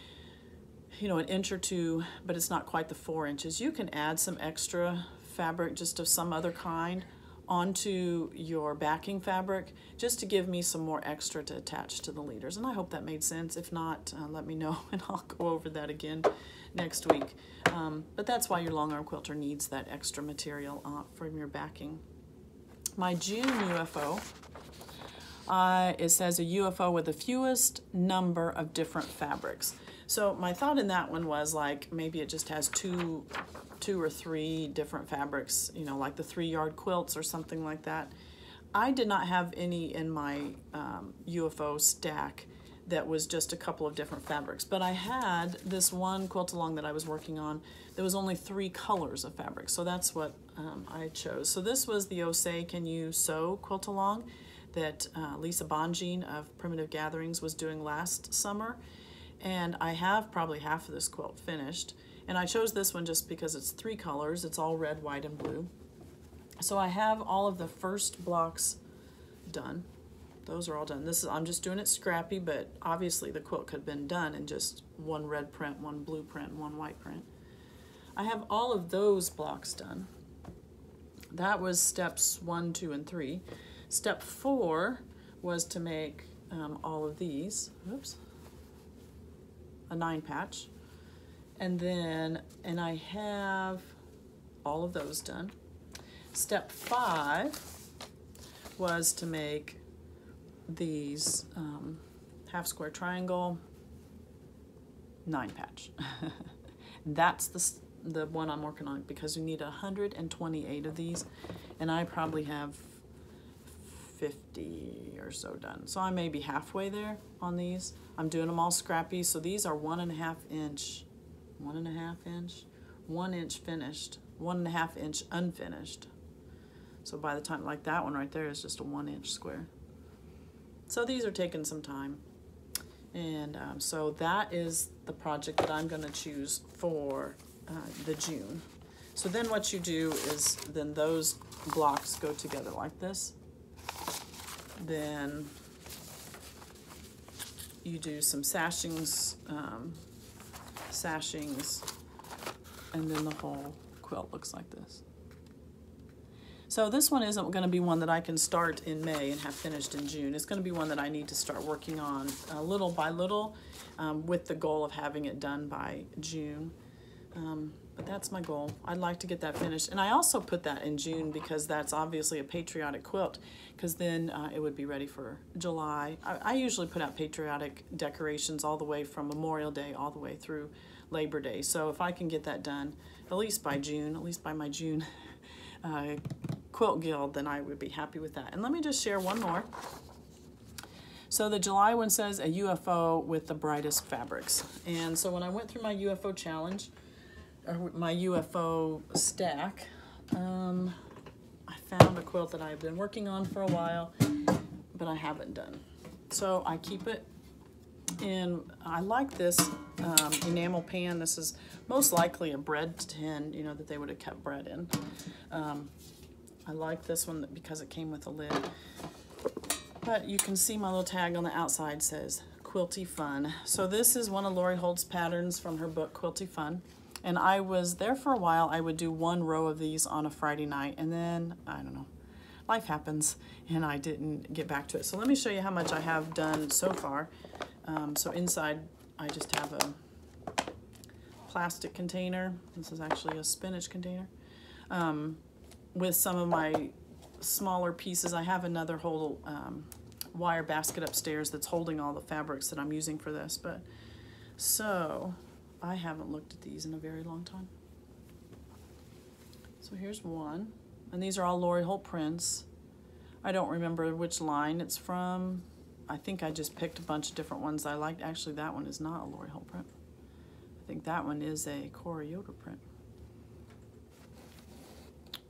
you know, an inch or two, but it's not quite the four inches. You can add some extra fabric just of some other kind onto your backing fabric just to give me some more extra to attach to the leaders. And I hope that made sense. If not, uh, let me know and I'll go over that again next week. Um, but that's why your long arm quilter needs that extra material uh, from your backing. My June UFO, uh, it says a UFO with the fewest number of different fabrics. So my thought in that one was like maybe it just has two two or three different fabrics, you know, like the three yard quilts or something like that. I did not have any in my um, UFO stack that was just a couple of different fabrics, but I had this one quilt along that I was working on. There was only three colors of fabric, so that's what um, I chose. So this was the O Say Can You Sew quilt along that uh, Lisa Bongean of Primitive Gatherings was doing last summer, and I have probably half of this quilt finished. And I chose this one just because it's three colors. It's all red, white, and blue. So I have all of the first blocks done. Those are all done. This is I'm just doing it scrappy, but obviously the quilt could have been done in just one red print, one blue print, one white print. I have all of those blocks done. That was steps one, two, and three. Step four was to make um, all of these. Oops. A nine patch. And then, and I have all of those done. Step five was to make these um, half square triangle nine patch. That's the, the one I'm working on because we need 128 of these and I probably have 50 or so done. So I may be halfway there on these. I'm doing them all scrappy. So these are one and a half inch one and a half inch, one inch finished, one and a half inch unfinished. So by the time, like that one right there is just a one inch square. So these are taking some time. And um, so that is the project that I'm gonna choose for uh, the June. So then what you do is then those blocks go together like this. Then you do some sashings um, sashings, and then the whole quilt looks like this. So this one isn't going to be one that I can start in May and have finished in June. It's going to be one that I need to start working on uh, little by little um, with the goal of having it done by June. Um, but that's my goal. I'd like to get that finished. And I also put that in June because that's obviously a patriotic quilt because then uh, it would be ready for July. I, I, usually put out patriotic decorations all the way from Memorial Day all the way through Labor Day. So if I can get that done at least by June, at least by my June uh, quilt guild, then I would be happy with that. And let me just share one more. So the July one says a UFO with the brightest fabrics. And so when I went through my UFO challenge, my UFO stack, um, I found a quilt that I've been working on for a while, but I haven't done. So I keep it And I like this um, enamel pan. This is most likely a bread tin, you know, that they would have kept bread in. Um, I like this one because it came with a lid. But you can see my little tag on the outside says Quilty Fun. So this is one of Lori Holt's patterns from her book Quilty Fun. And I was there for a while. I would do one row of these on a Friday night and then, I don't know, life happens and I didn't get back to it. So let me show you how much I have done so far. Um, so inside I just have a plastic container. This is actually a spinach container. Um, with some of my smaller pieces. I have another whole um, wire basket upstairs that's holding all the fabrics that I'm using for this. But so I haven't looked at these in a very long time. So here's one. And these are all Lori Holt prints. I don't remember which line it's from. I think I just picked a bunch of different ones I liked. Actually, that one is not a Lori Holt print. I think that one is a Corey Yoder print.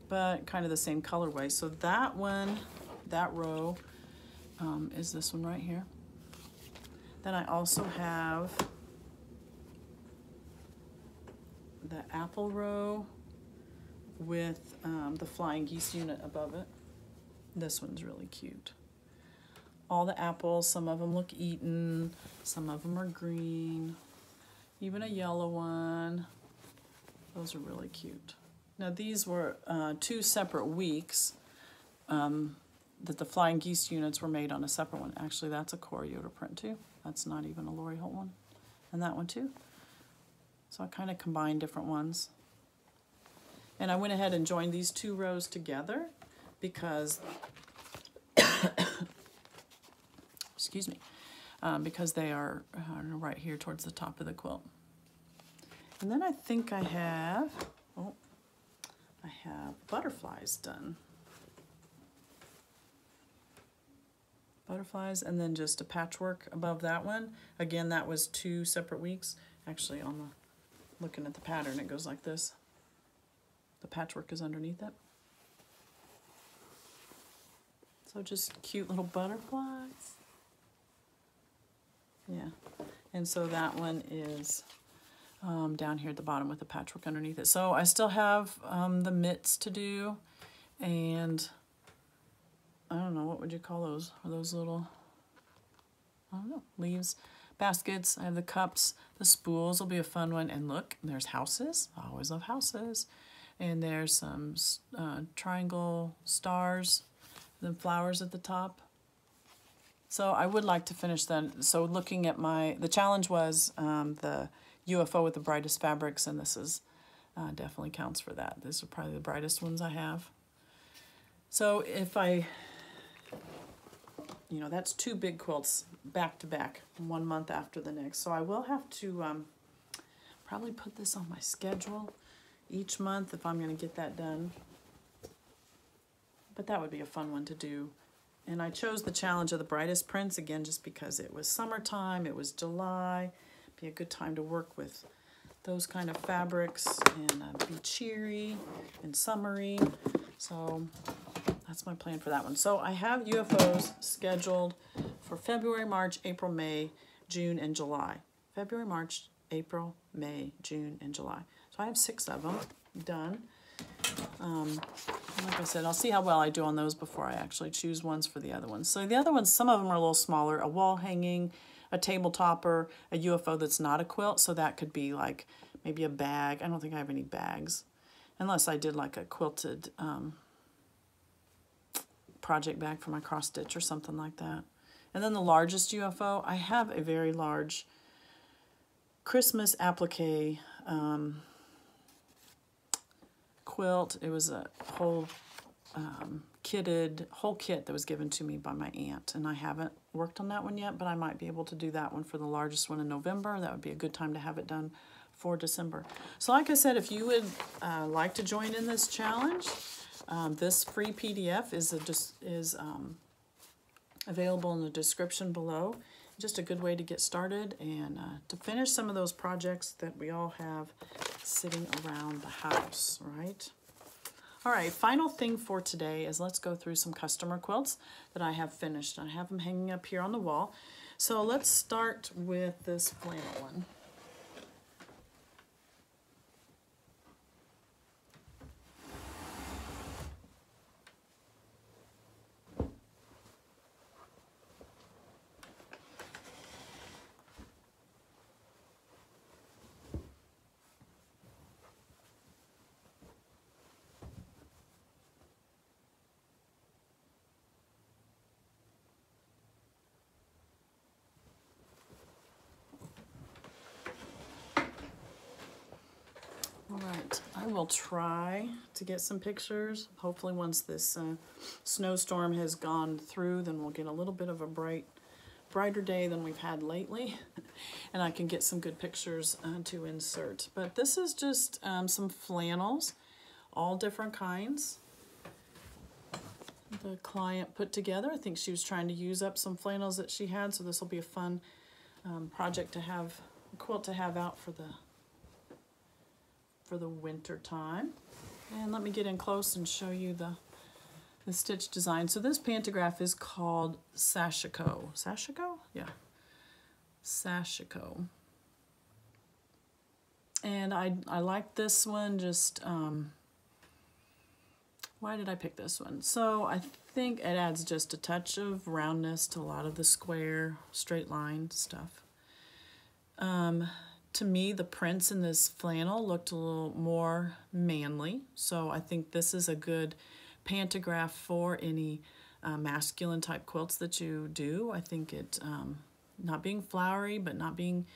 But kind of the same colorway. So that one, that row, um, is this one right here. Then I also have the apple row with um, the flying geese unit above it. This one's really cute. All the apples, some of them look eaten, some of them are green, even a yellow one. Those are really cute. Now these were uh, two separate weeks um, that the flying geese units were made on a separate one. Actually, that's a Yoder print too. That's not even a Lori Holt one. And that one too. So I kind of combined different ones. And I went ahead and joined these two rows together because, excuse me, um, because they are uh, right here towards the top of the quilt. And then I think I have, oh, I have butterflies done. Butterflies and then just a patchwork above that one. Again, that was two separate weeks. Actually, on the looking at the pattern, it goes like this. The patchwork is underneath it. So just cute little butterflies. Yeah. And so that one is um, down here at the bottom with the patchwork underneath it. So I still have um, the mitts to do and I don't know, what would you call those? Are those little, I don't know, leaves? Baskets, I have the cups, the spools will be a fun one. And look, there's houses. I always love houses. And there's some uh, triangle stars, then flowers at the top. So I would like to finish then. So looking at my, the challenge was um, the UFO with the brightest fabrics, and this is uh, definitely counts for that. These are probably the brightest ones I have. So if I, you know, that's two big quilts back to back, one month after the next. So I will have to um, probably put this on my schedule each month if I'm going to get that done. But that would be a fun one to do. And I chose the challenge of the brightest prints again just because it was summertime, it was July, be a good time to work with those kind of fabrics and uh, be cheery and summery. So that's my plan for that one. So I have UFOs scheduled for February, March, April, May, June, and July. February, March, April, May, June, and July. So I have six of them done. Um, like I said, I'll see how well I do on those before I actually choose ones for the other ones. So the other ones, some of them are a little smaller. A wall hanging, a table topper, a UFO that's not a quilt. So that could be like maybe a bag. I don't think I have any bags. Unless I did like a quilted um, project bag for my cross stitch or something like that. And then the largest UFO, I have a very large Christmas applique um, quilt. It was a whole um, kitted, whole kit that was given to me by my aunt. And I haven't worked on that one yet, but I might be able to do that one for the largest one in November. That would be a good time to have it done for December. So like I said, if you would uh, like to join in this challenge, um, this free PDF is, a, is um, available in the description below. Just a good way to get started and uh, to finish some of those projects that we all have sitting around the house, right? All right, final thing for today is let's go through some customer quilts that I have finished. I have them hanging up here on the wall. So let's start with this flannel one. All will try to get some pictures. Hopefully once this uh, snowstorm has gone through, then we'll get a little bit of a bright, brighter day than we've had lately. and I can get some good pictures uh, to insert. But this is just um, some flannels, all different kinds. The client put together. I think she was trying to use up some flannels that she had, so this will be a fun um, project to have, quilt to have out for the for the winter time. And let me get in close and show you the, the stitch design. So this pantograph is called Sashiko. Sashiko? Yeah. Sashiko. And I, I like this one just, um, why did I pick this one? So I think it adds just a touch of roundness to a lot of the square, straight line stuff. Um, to me, the prints in this flannel looked a little more manly. So I think this is a good pantograph for any uh, masculine type quilts that you do. I think it, um, not being flowery, but not being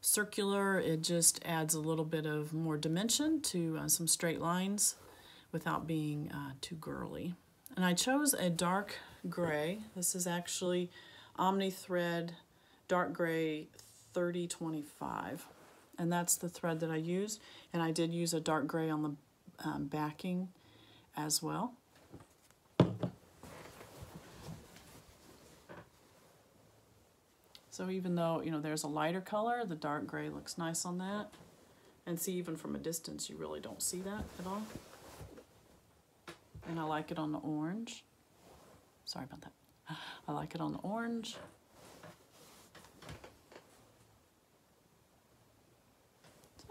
circular, it just adds a little bit of more dimension to uh, some straight lines without being uh, too girly. And I chose a dark gray. This is actually Omni Thread Dark Gray 3025 and that's the thread that I used and I did use a dark gray on the um, backing as well. So even though, you know, there's a lighter color, the dark gray looks nice on that. And see, even from a distance, you really don't see that at all. And I like it on the orange. Sorry about that. I like it on the orange.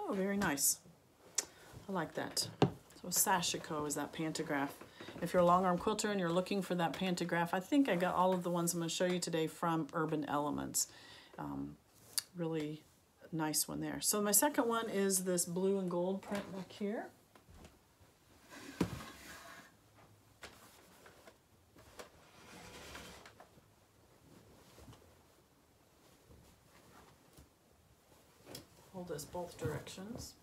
Oh, very nice. I like that. So Sashiko is that pantograph. If you're a long arm quilter and you're looking for that pantograph, I think I got all of the ones I'm going to show you today from Urban Elements. Um, really nice one there. So my second one is this blue and gold print back here. This both directions.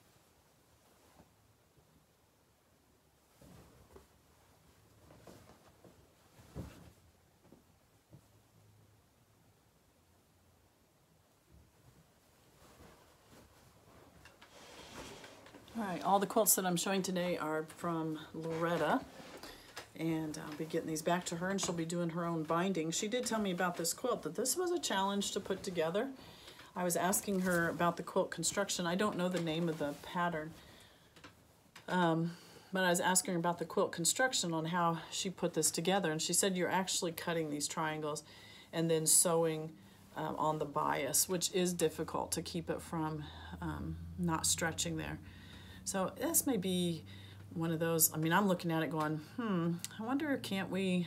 All right, all the quilts that I'm showing today are from Loretta and I'll be getting these back to her and she'll be doing her own binding. She did tell me about this quilt that this was a challenge to put together I was asking her about the quilt construction. I don't know the name of the pattern. Um, but I was asking her about the quilt construction on how she put this together. And she said you're actually cutting these triangles and then sewing um, on the bias, which is difficult to keep it from um, not stretching there. So this may be one of those, I mean, I'm looking at it going, hmm, I wonder, can't we,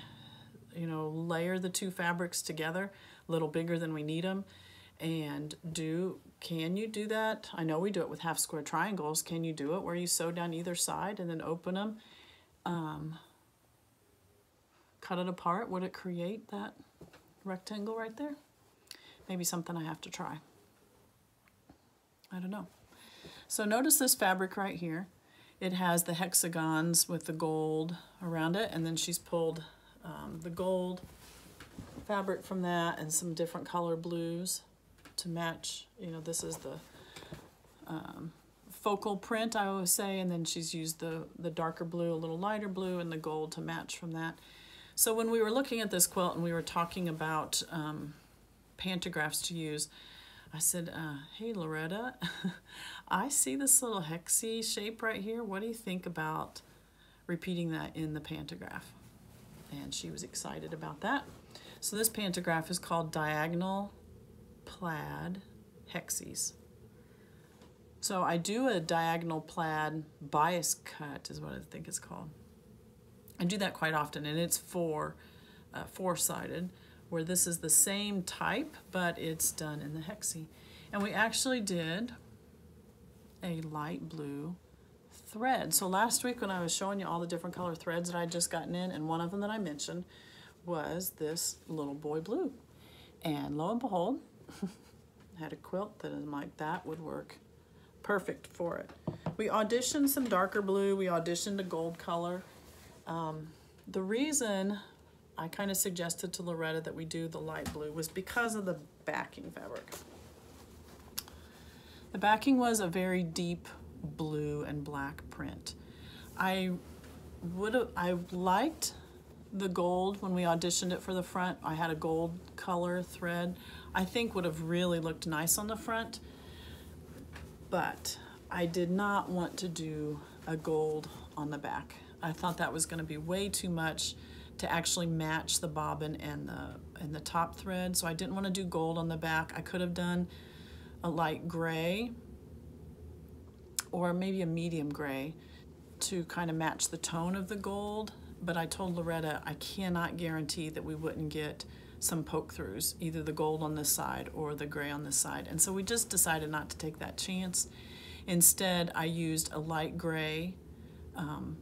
you know, layer the two fabrics together a little bigger than we need them? And do can you do that? I know we do it with half square triangles. Can you do it where you sew down either side and then open them? Um, cut it apart? Would it create that rectangle right there? Maybe something I have to try. I don't know. So notice this fabric right here. It has the hexagons with the gold around it and then she's pulled um, the gold fabric from that and some different color blues to match, you know, this is the um, focal print, I always say, and then she's used the, the darker blue, a little lighter blue, and the gold to match from that. So when we were looking at this quilt and we were talking about um, pantographs to use, I said, uh, hey, Loretta, I see this little hexy shape right here. What do you think about repeating that in the pantograph? And she was excited about that. So this pantograph is called Diagonal plaid hexies. So I do a diagonal plaid bias cut is what I think it's called. I do that quite often and it's four, uh, four-sided where this is the same type but it's done in the hexie. And we actually did a light blue thread. So last week when I was showing you all the different color threads that I'd just gotten in and one of them that I mentioned was this little boy blue. And lo and behold, had a quilt that I'm like, that would work perfect for it. We auditioned some darker blue. We auditioned a gold color. Um, the reason I kind of suggested to Loretta that we do the light blue was because of the backing fabric. The backing was a very deep blue and black print. I would I liked the gold when we auditioned it for the front. I had a gold color thread. I think would have really looked nice on the front, but I did not want to do a gold on the back. I thought that was gonna be way too much to actually match the bobbin and the and the top thread. So I didn't want to do gold on the back. I could have done a light gray or maybe a medium gray to kind of match the tone of the gold. But I told Loretta I cannot guarantee that we wouldn't get some poke throughs, either the gold on this side or the gray on this side. And so we just decided not to take that chance. Instead, I used a light gray um,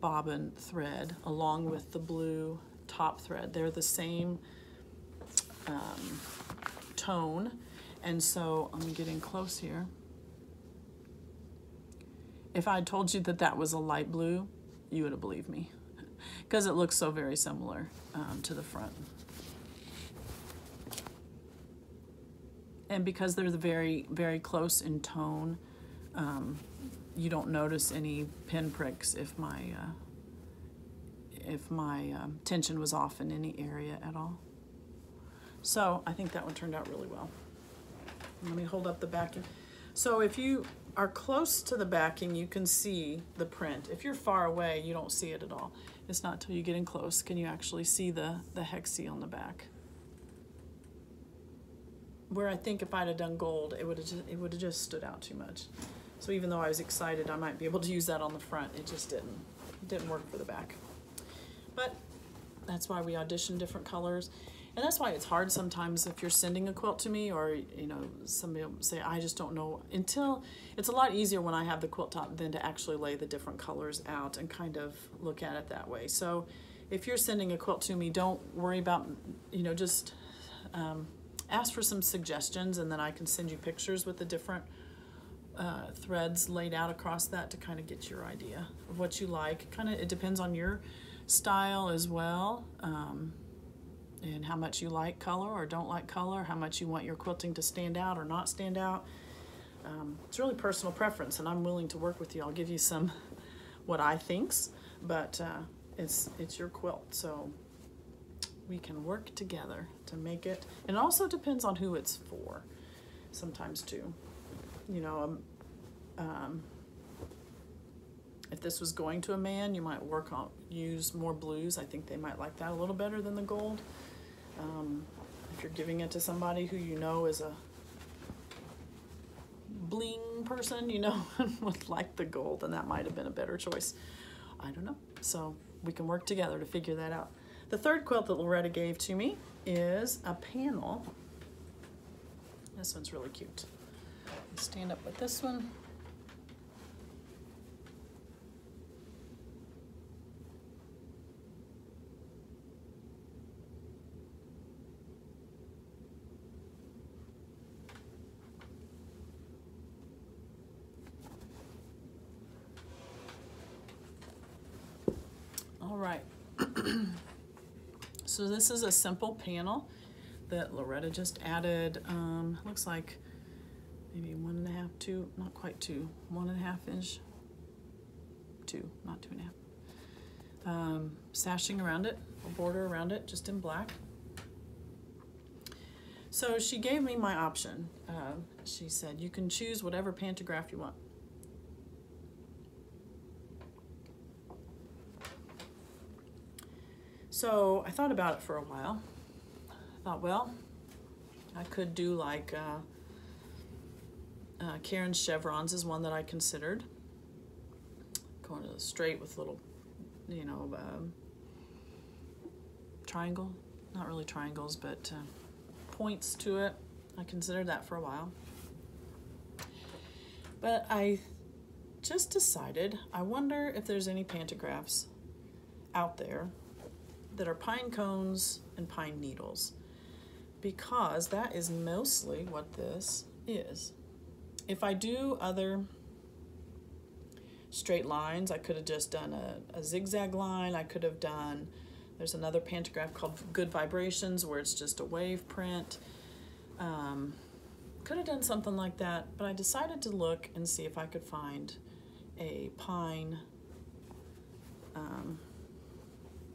bobbin thread along with the blue top thread. They're the same um, tone. And so I'm getting close here. If I told you that that was a light blue, you would have believed me because it looks so very similar um, to the front. And because they're very, very close in tone, um, you don't notice any pin pricks if my uh, if my um, tension was off in any area at all. So I think that one turned out really well. Let me hold up the backing. So if you are close to the backing, you can see the print. If you're far away, you don't see it at all. It's not till you get in close can you actually see the, the hexie on the back. Where I think if I'd have done gold, it would have just, it would have just stood out too much. So even though I was excited I might be able to use that on the front, it just didn't. It didn't work for the back. But that's why we audition different colors. And that's why it's hard sometimes if you're sending a quilt to me or, you know, somebody will say, I just don't know. Until, it's a lot easier when I have the quilt top than to actually lay the different colors out and kind of look at it that way. So if you're sending a quilt to me, don't worry about, you know, just um, ask for some suggestions and then I can send you pictures with the different uh, threads laid out across that to kind of get your idea of what you like. Kind of, it depends on your style as well. Um, and how much you like color or don't like color, how much you want your quilting to stand out or not stand out. Um, it's really personal preference, and I'm willing to work with you. I'll give you some what I thinks, but uh, it's it's your quilt, so we can work together to make it. And it also depends on who it's for, sometimes too. You know, um, um, if this was going to a man, you might work on use more blues. I think they might like that a little better than the gold. Um, if you're giving it to somebody who you know is a bling person, you know, would like the gold, and that might have been a better choice. I don't know. So we can work together to figure that out. The third quilt that Loretta gave to me is a panel. This one's really cute. Stand up with this one. All right. so this is a simple panel that Loretta just added. Um, looks like maybe one and a half, two, not quite two, one and a half inch, two, not two and a half. Um, sashing around it, a border around it, just in black. So she gave me my option. Uh, she said, you can choose whatever pantograph you want. So I thought about it for a while. I thought, well, I could do like uh, uh, Karen's chevrons is one that I considered. Going straight with little, you know, um, triangle, not really triangles, but uh, points to it. I considered that for a while. But I just decided, I wonder if there's any pantographs out there that are pine cones and pine needles because that is mostly what this is. If I do other straight lines, I could have just done a, a zigzag line. I could have done, there's another pantograph called Good Vibrations where it's just a wave print. Um, could have done something like that, but I decided to look and see if I could find a pine um,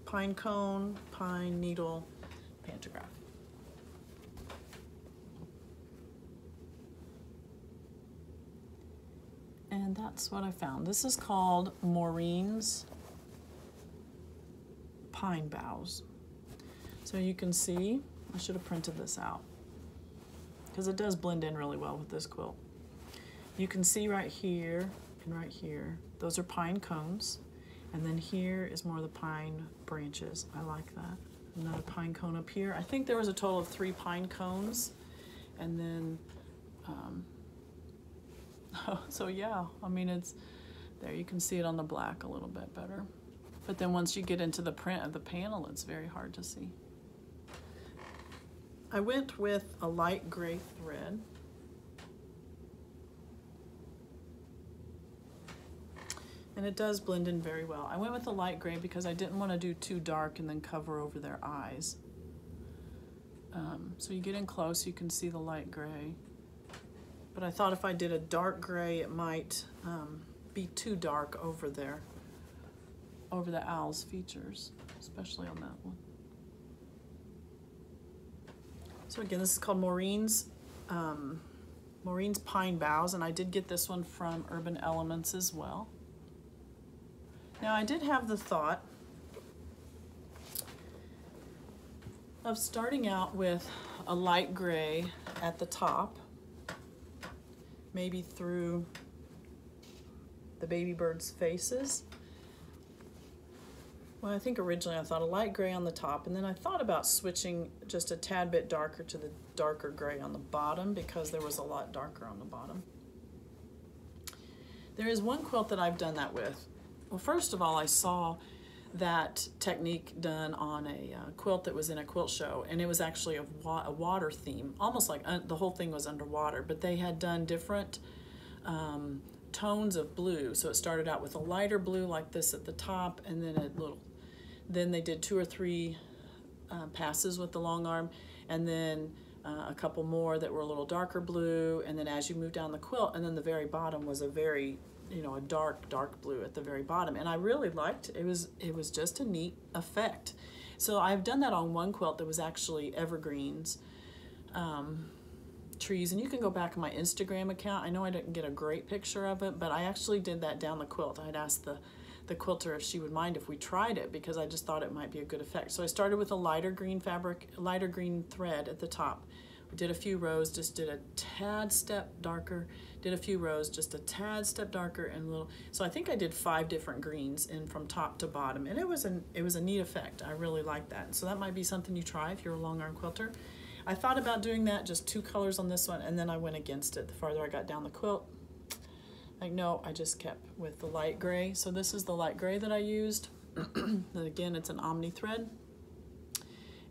pine cone, pine needle pantograph. And that's what I found. This is called Maureen's Pine Boughs. So you can see, I should have printed this out because it does blend in really well with this quilt. You can see right here and right here, those are pine cones. And then here is more of the pine branches. I like that. Another pine cone up here. I think there was a total of three pine cones. And then, um, so yeah, I mean, it's, there you can see it on the black a little bit better. But then once you get into the print of the panel, it's very hard to see. I went with a light gray thread. And it does blend in very well. I went with a light gray because I didn't want to do too dark and then cover over their eyes. Um, so you get in close, you can see the light gray. But I thought if I did a dark gray, it might um, be too dark over there, over the owl's features, especially on that one. So again, this is called Maureen's um, Maureen's Pine Boughs, and I did get this one from Urban Elements as well. Now I did have the thought of starting out with a light gray at the top, maybe through the baby bird's faces. Well, I think originally I thought a light gray on the top, and then I thought about switching just a tad bit darker to the darker gray on the bottom because there was a lot darker on the bottom. There is one quilt that I've done that with, well, first of all, I saw that technique done on a uh, quilt that was in a quilt show, and it was actually a, wa a water theme, almost like the whole thing was underwater, but they had done different um, tones of blue. So it started out with a lighter blue like this at the top, and then a little, then they did two or three uh, passes with the long arm, and then uh, a couple more that were a little darker blue, and then as you move down the quilt, and then the very bottom was a very you know a dark dark blue at the very bottom. And I really liked it. was it was just a neat effect. So I've done that on one quilt that was actually evergreens um, trees. And you can go back on my Instagram account. I know I didn't get a great picture of it but I actually did that down the quilt. I'd asked the the quilter if she would mind if we tried it because I just thought it might be a good effect. So I started with a lighter green fabric lighter green thread at the top did a few rows just did a tad step darker did a few rows just a tad step darker and a little so I think I did five different greens in from top to bottom and it was an it was a neat effect I really like that so that might be something you try if you're a long arm quilter. I thought about doing that just two colors on this one and then I went against it the farther I got down the quilt like no I just kept with the light gray so this is the light gray that I used and again it's an omni thread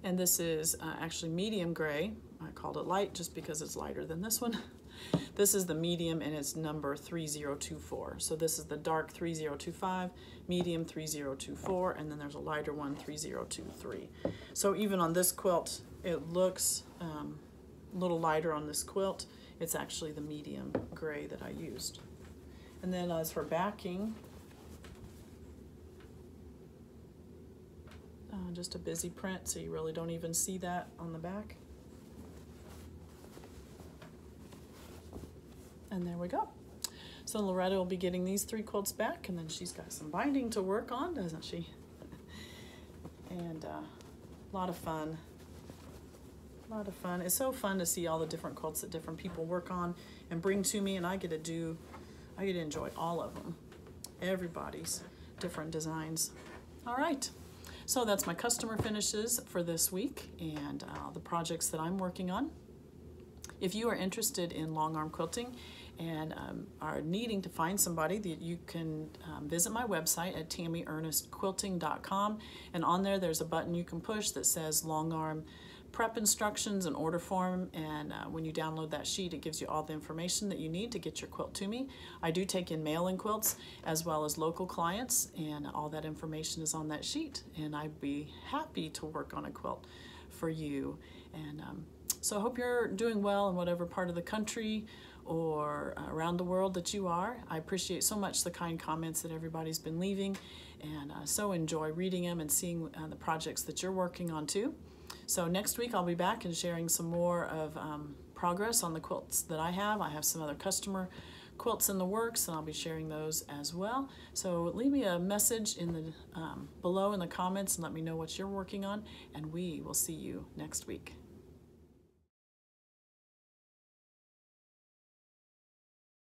and this is uh, actually medium gray I called it light just because it's lighter than this one This is the medium and it's number 3024. So this is the dark 3025, medium 3024, and then there's a lighter one 3023. So even on this quilt, it looks um, a little lighter on this quilt. It's actually the medium gray that I used. And then as for backing, uh, just a busy print, so you really don't even see that on the back. And there we go. So Loretta will be getting these three quilts back, and then she's got some binding to work on, doesn't she? and uh, a lot of fun. a lot of fun. It's so fun to see all the different quilts that different people work on and bring to me, and I get to do, I get to enjoy all of them. Everybody's different designs. All right. So that's my customer finishes for this week and uh, the projects that I'm working on. If you are interested in long arm quilting and um, are needing to find somebody, that you can um, visit my website at tammieearnestquilting.com and on there there's a button you can push that says long arm prep instructions and order form. And uh, when you download that sheet it gives you all the information that you need to get your quilt to me. I do take in mail-in quilts as well as local clients and all that information is on that sheet. And I'd be happy to work on a quilt for you. And um, so I hope you're doing well in whatever part of the country or around the world that you are. I appreciate so much the kind comments that everybody's been leaving and uh, so enjoy reading them and seeing uh, the projects that you're working on too. So next week I'll be back and sharing some more of um, progress on the quilts that I have. I have some other customer quilts in the works and I'll be sharing those as well. So leave me a message in the um, below in the comments and let me know what you're working on and we will see you next week.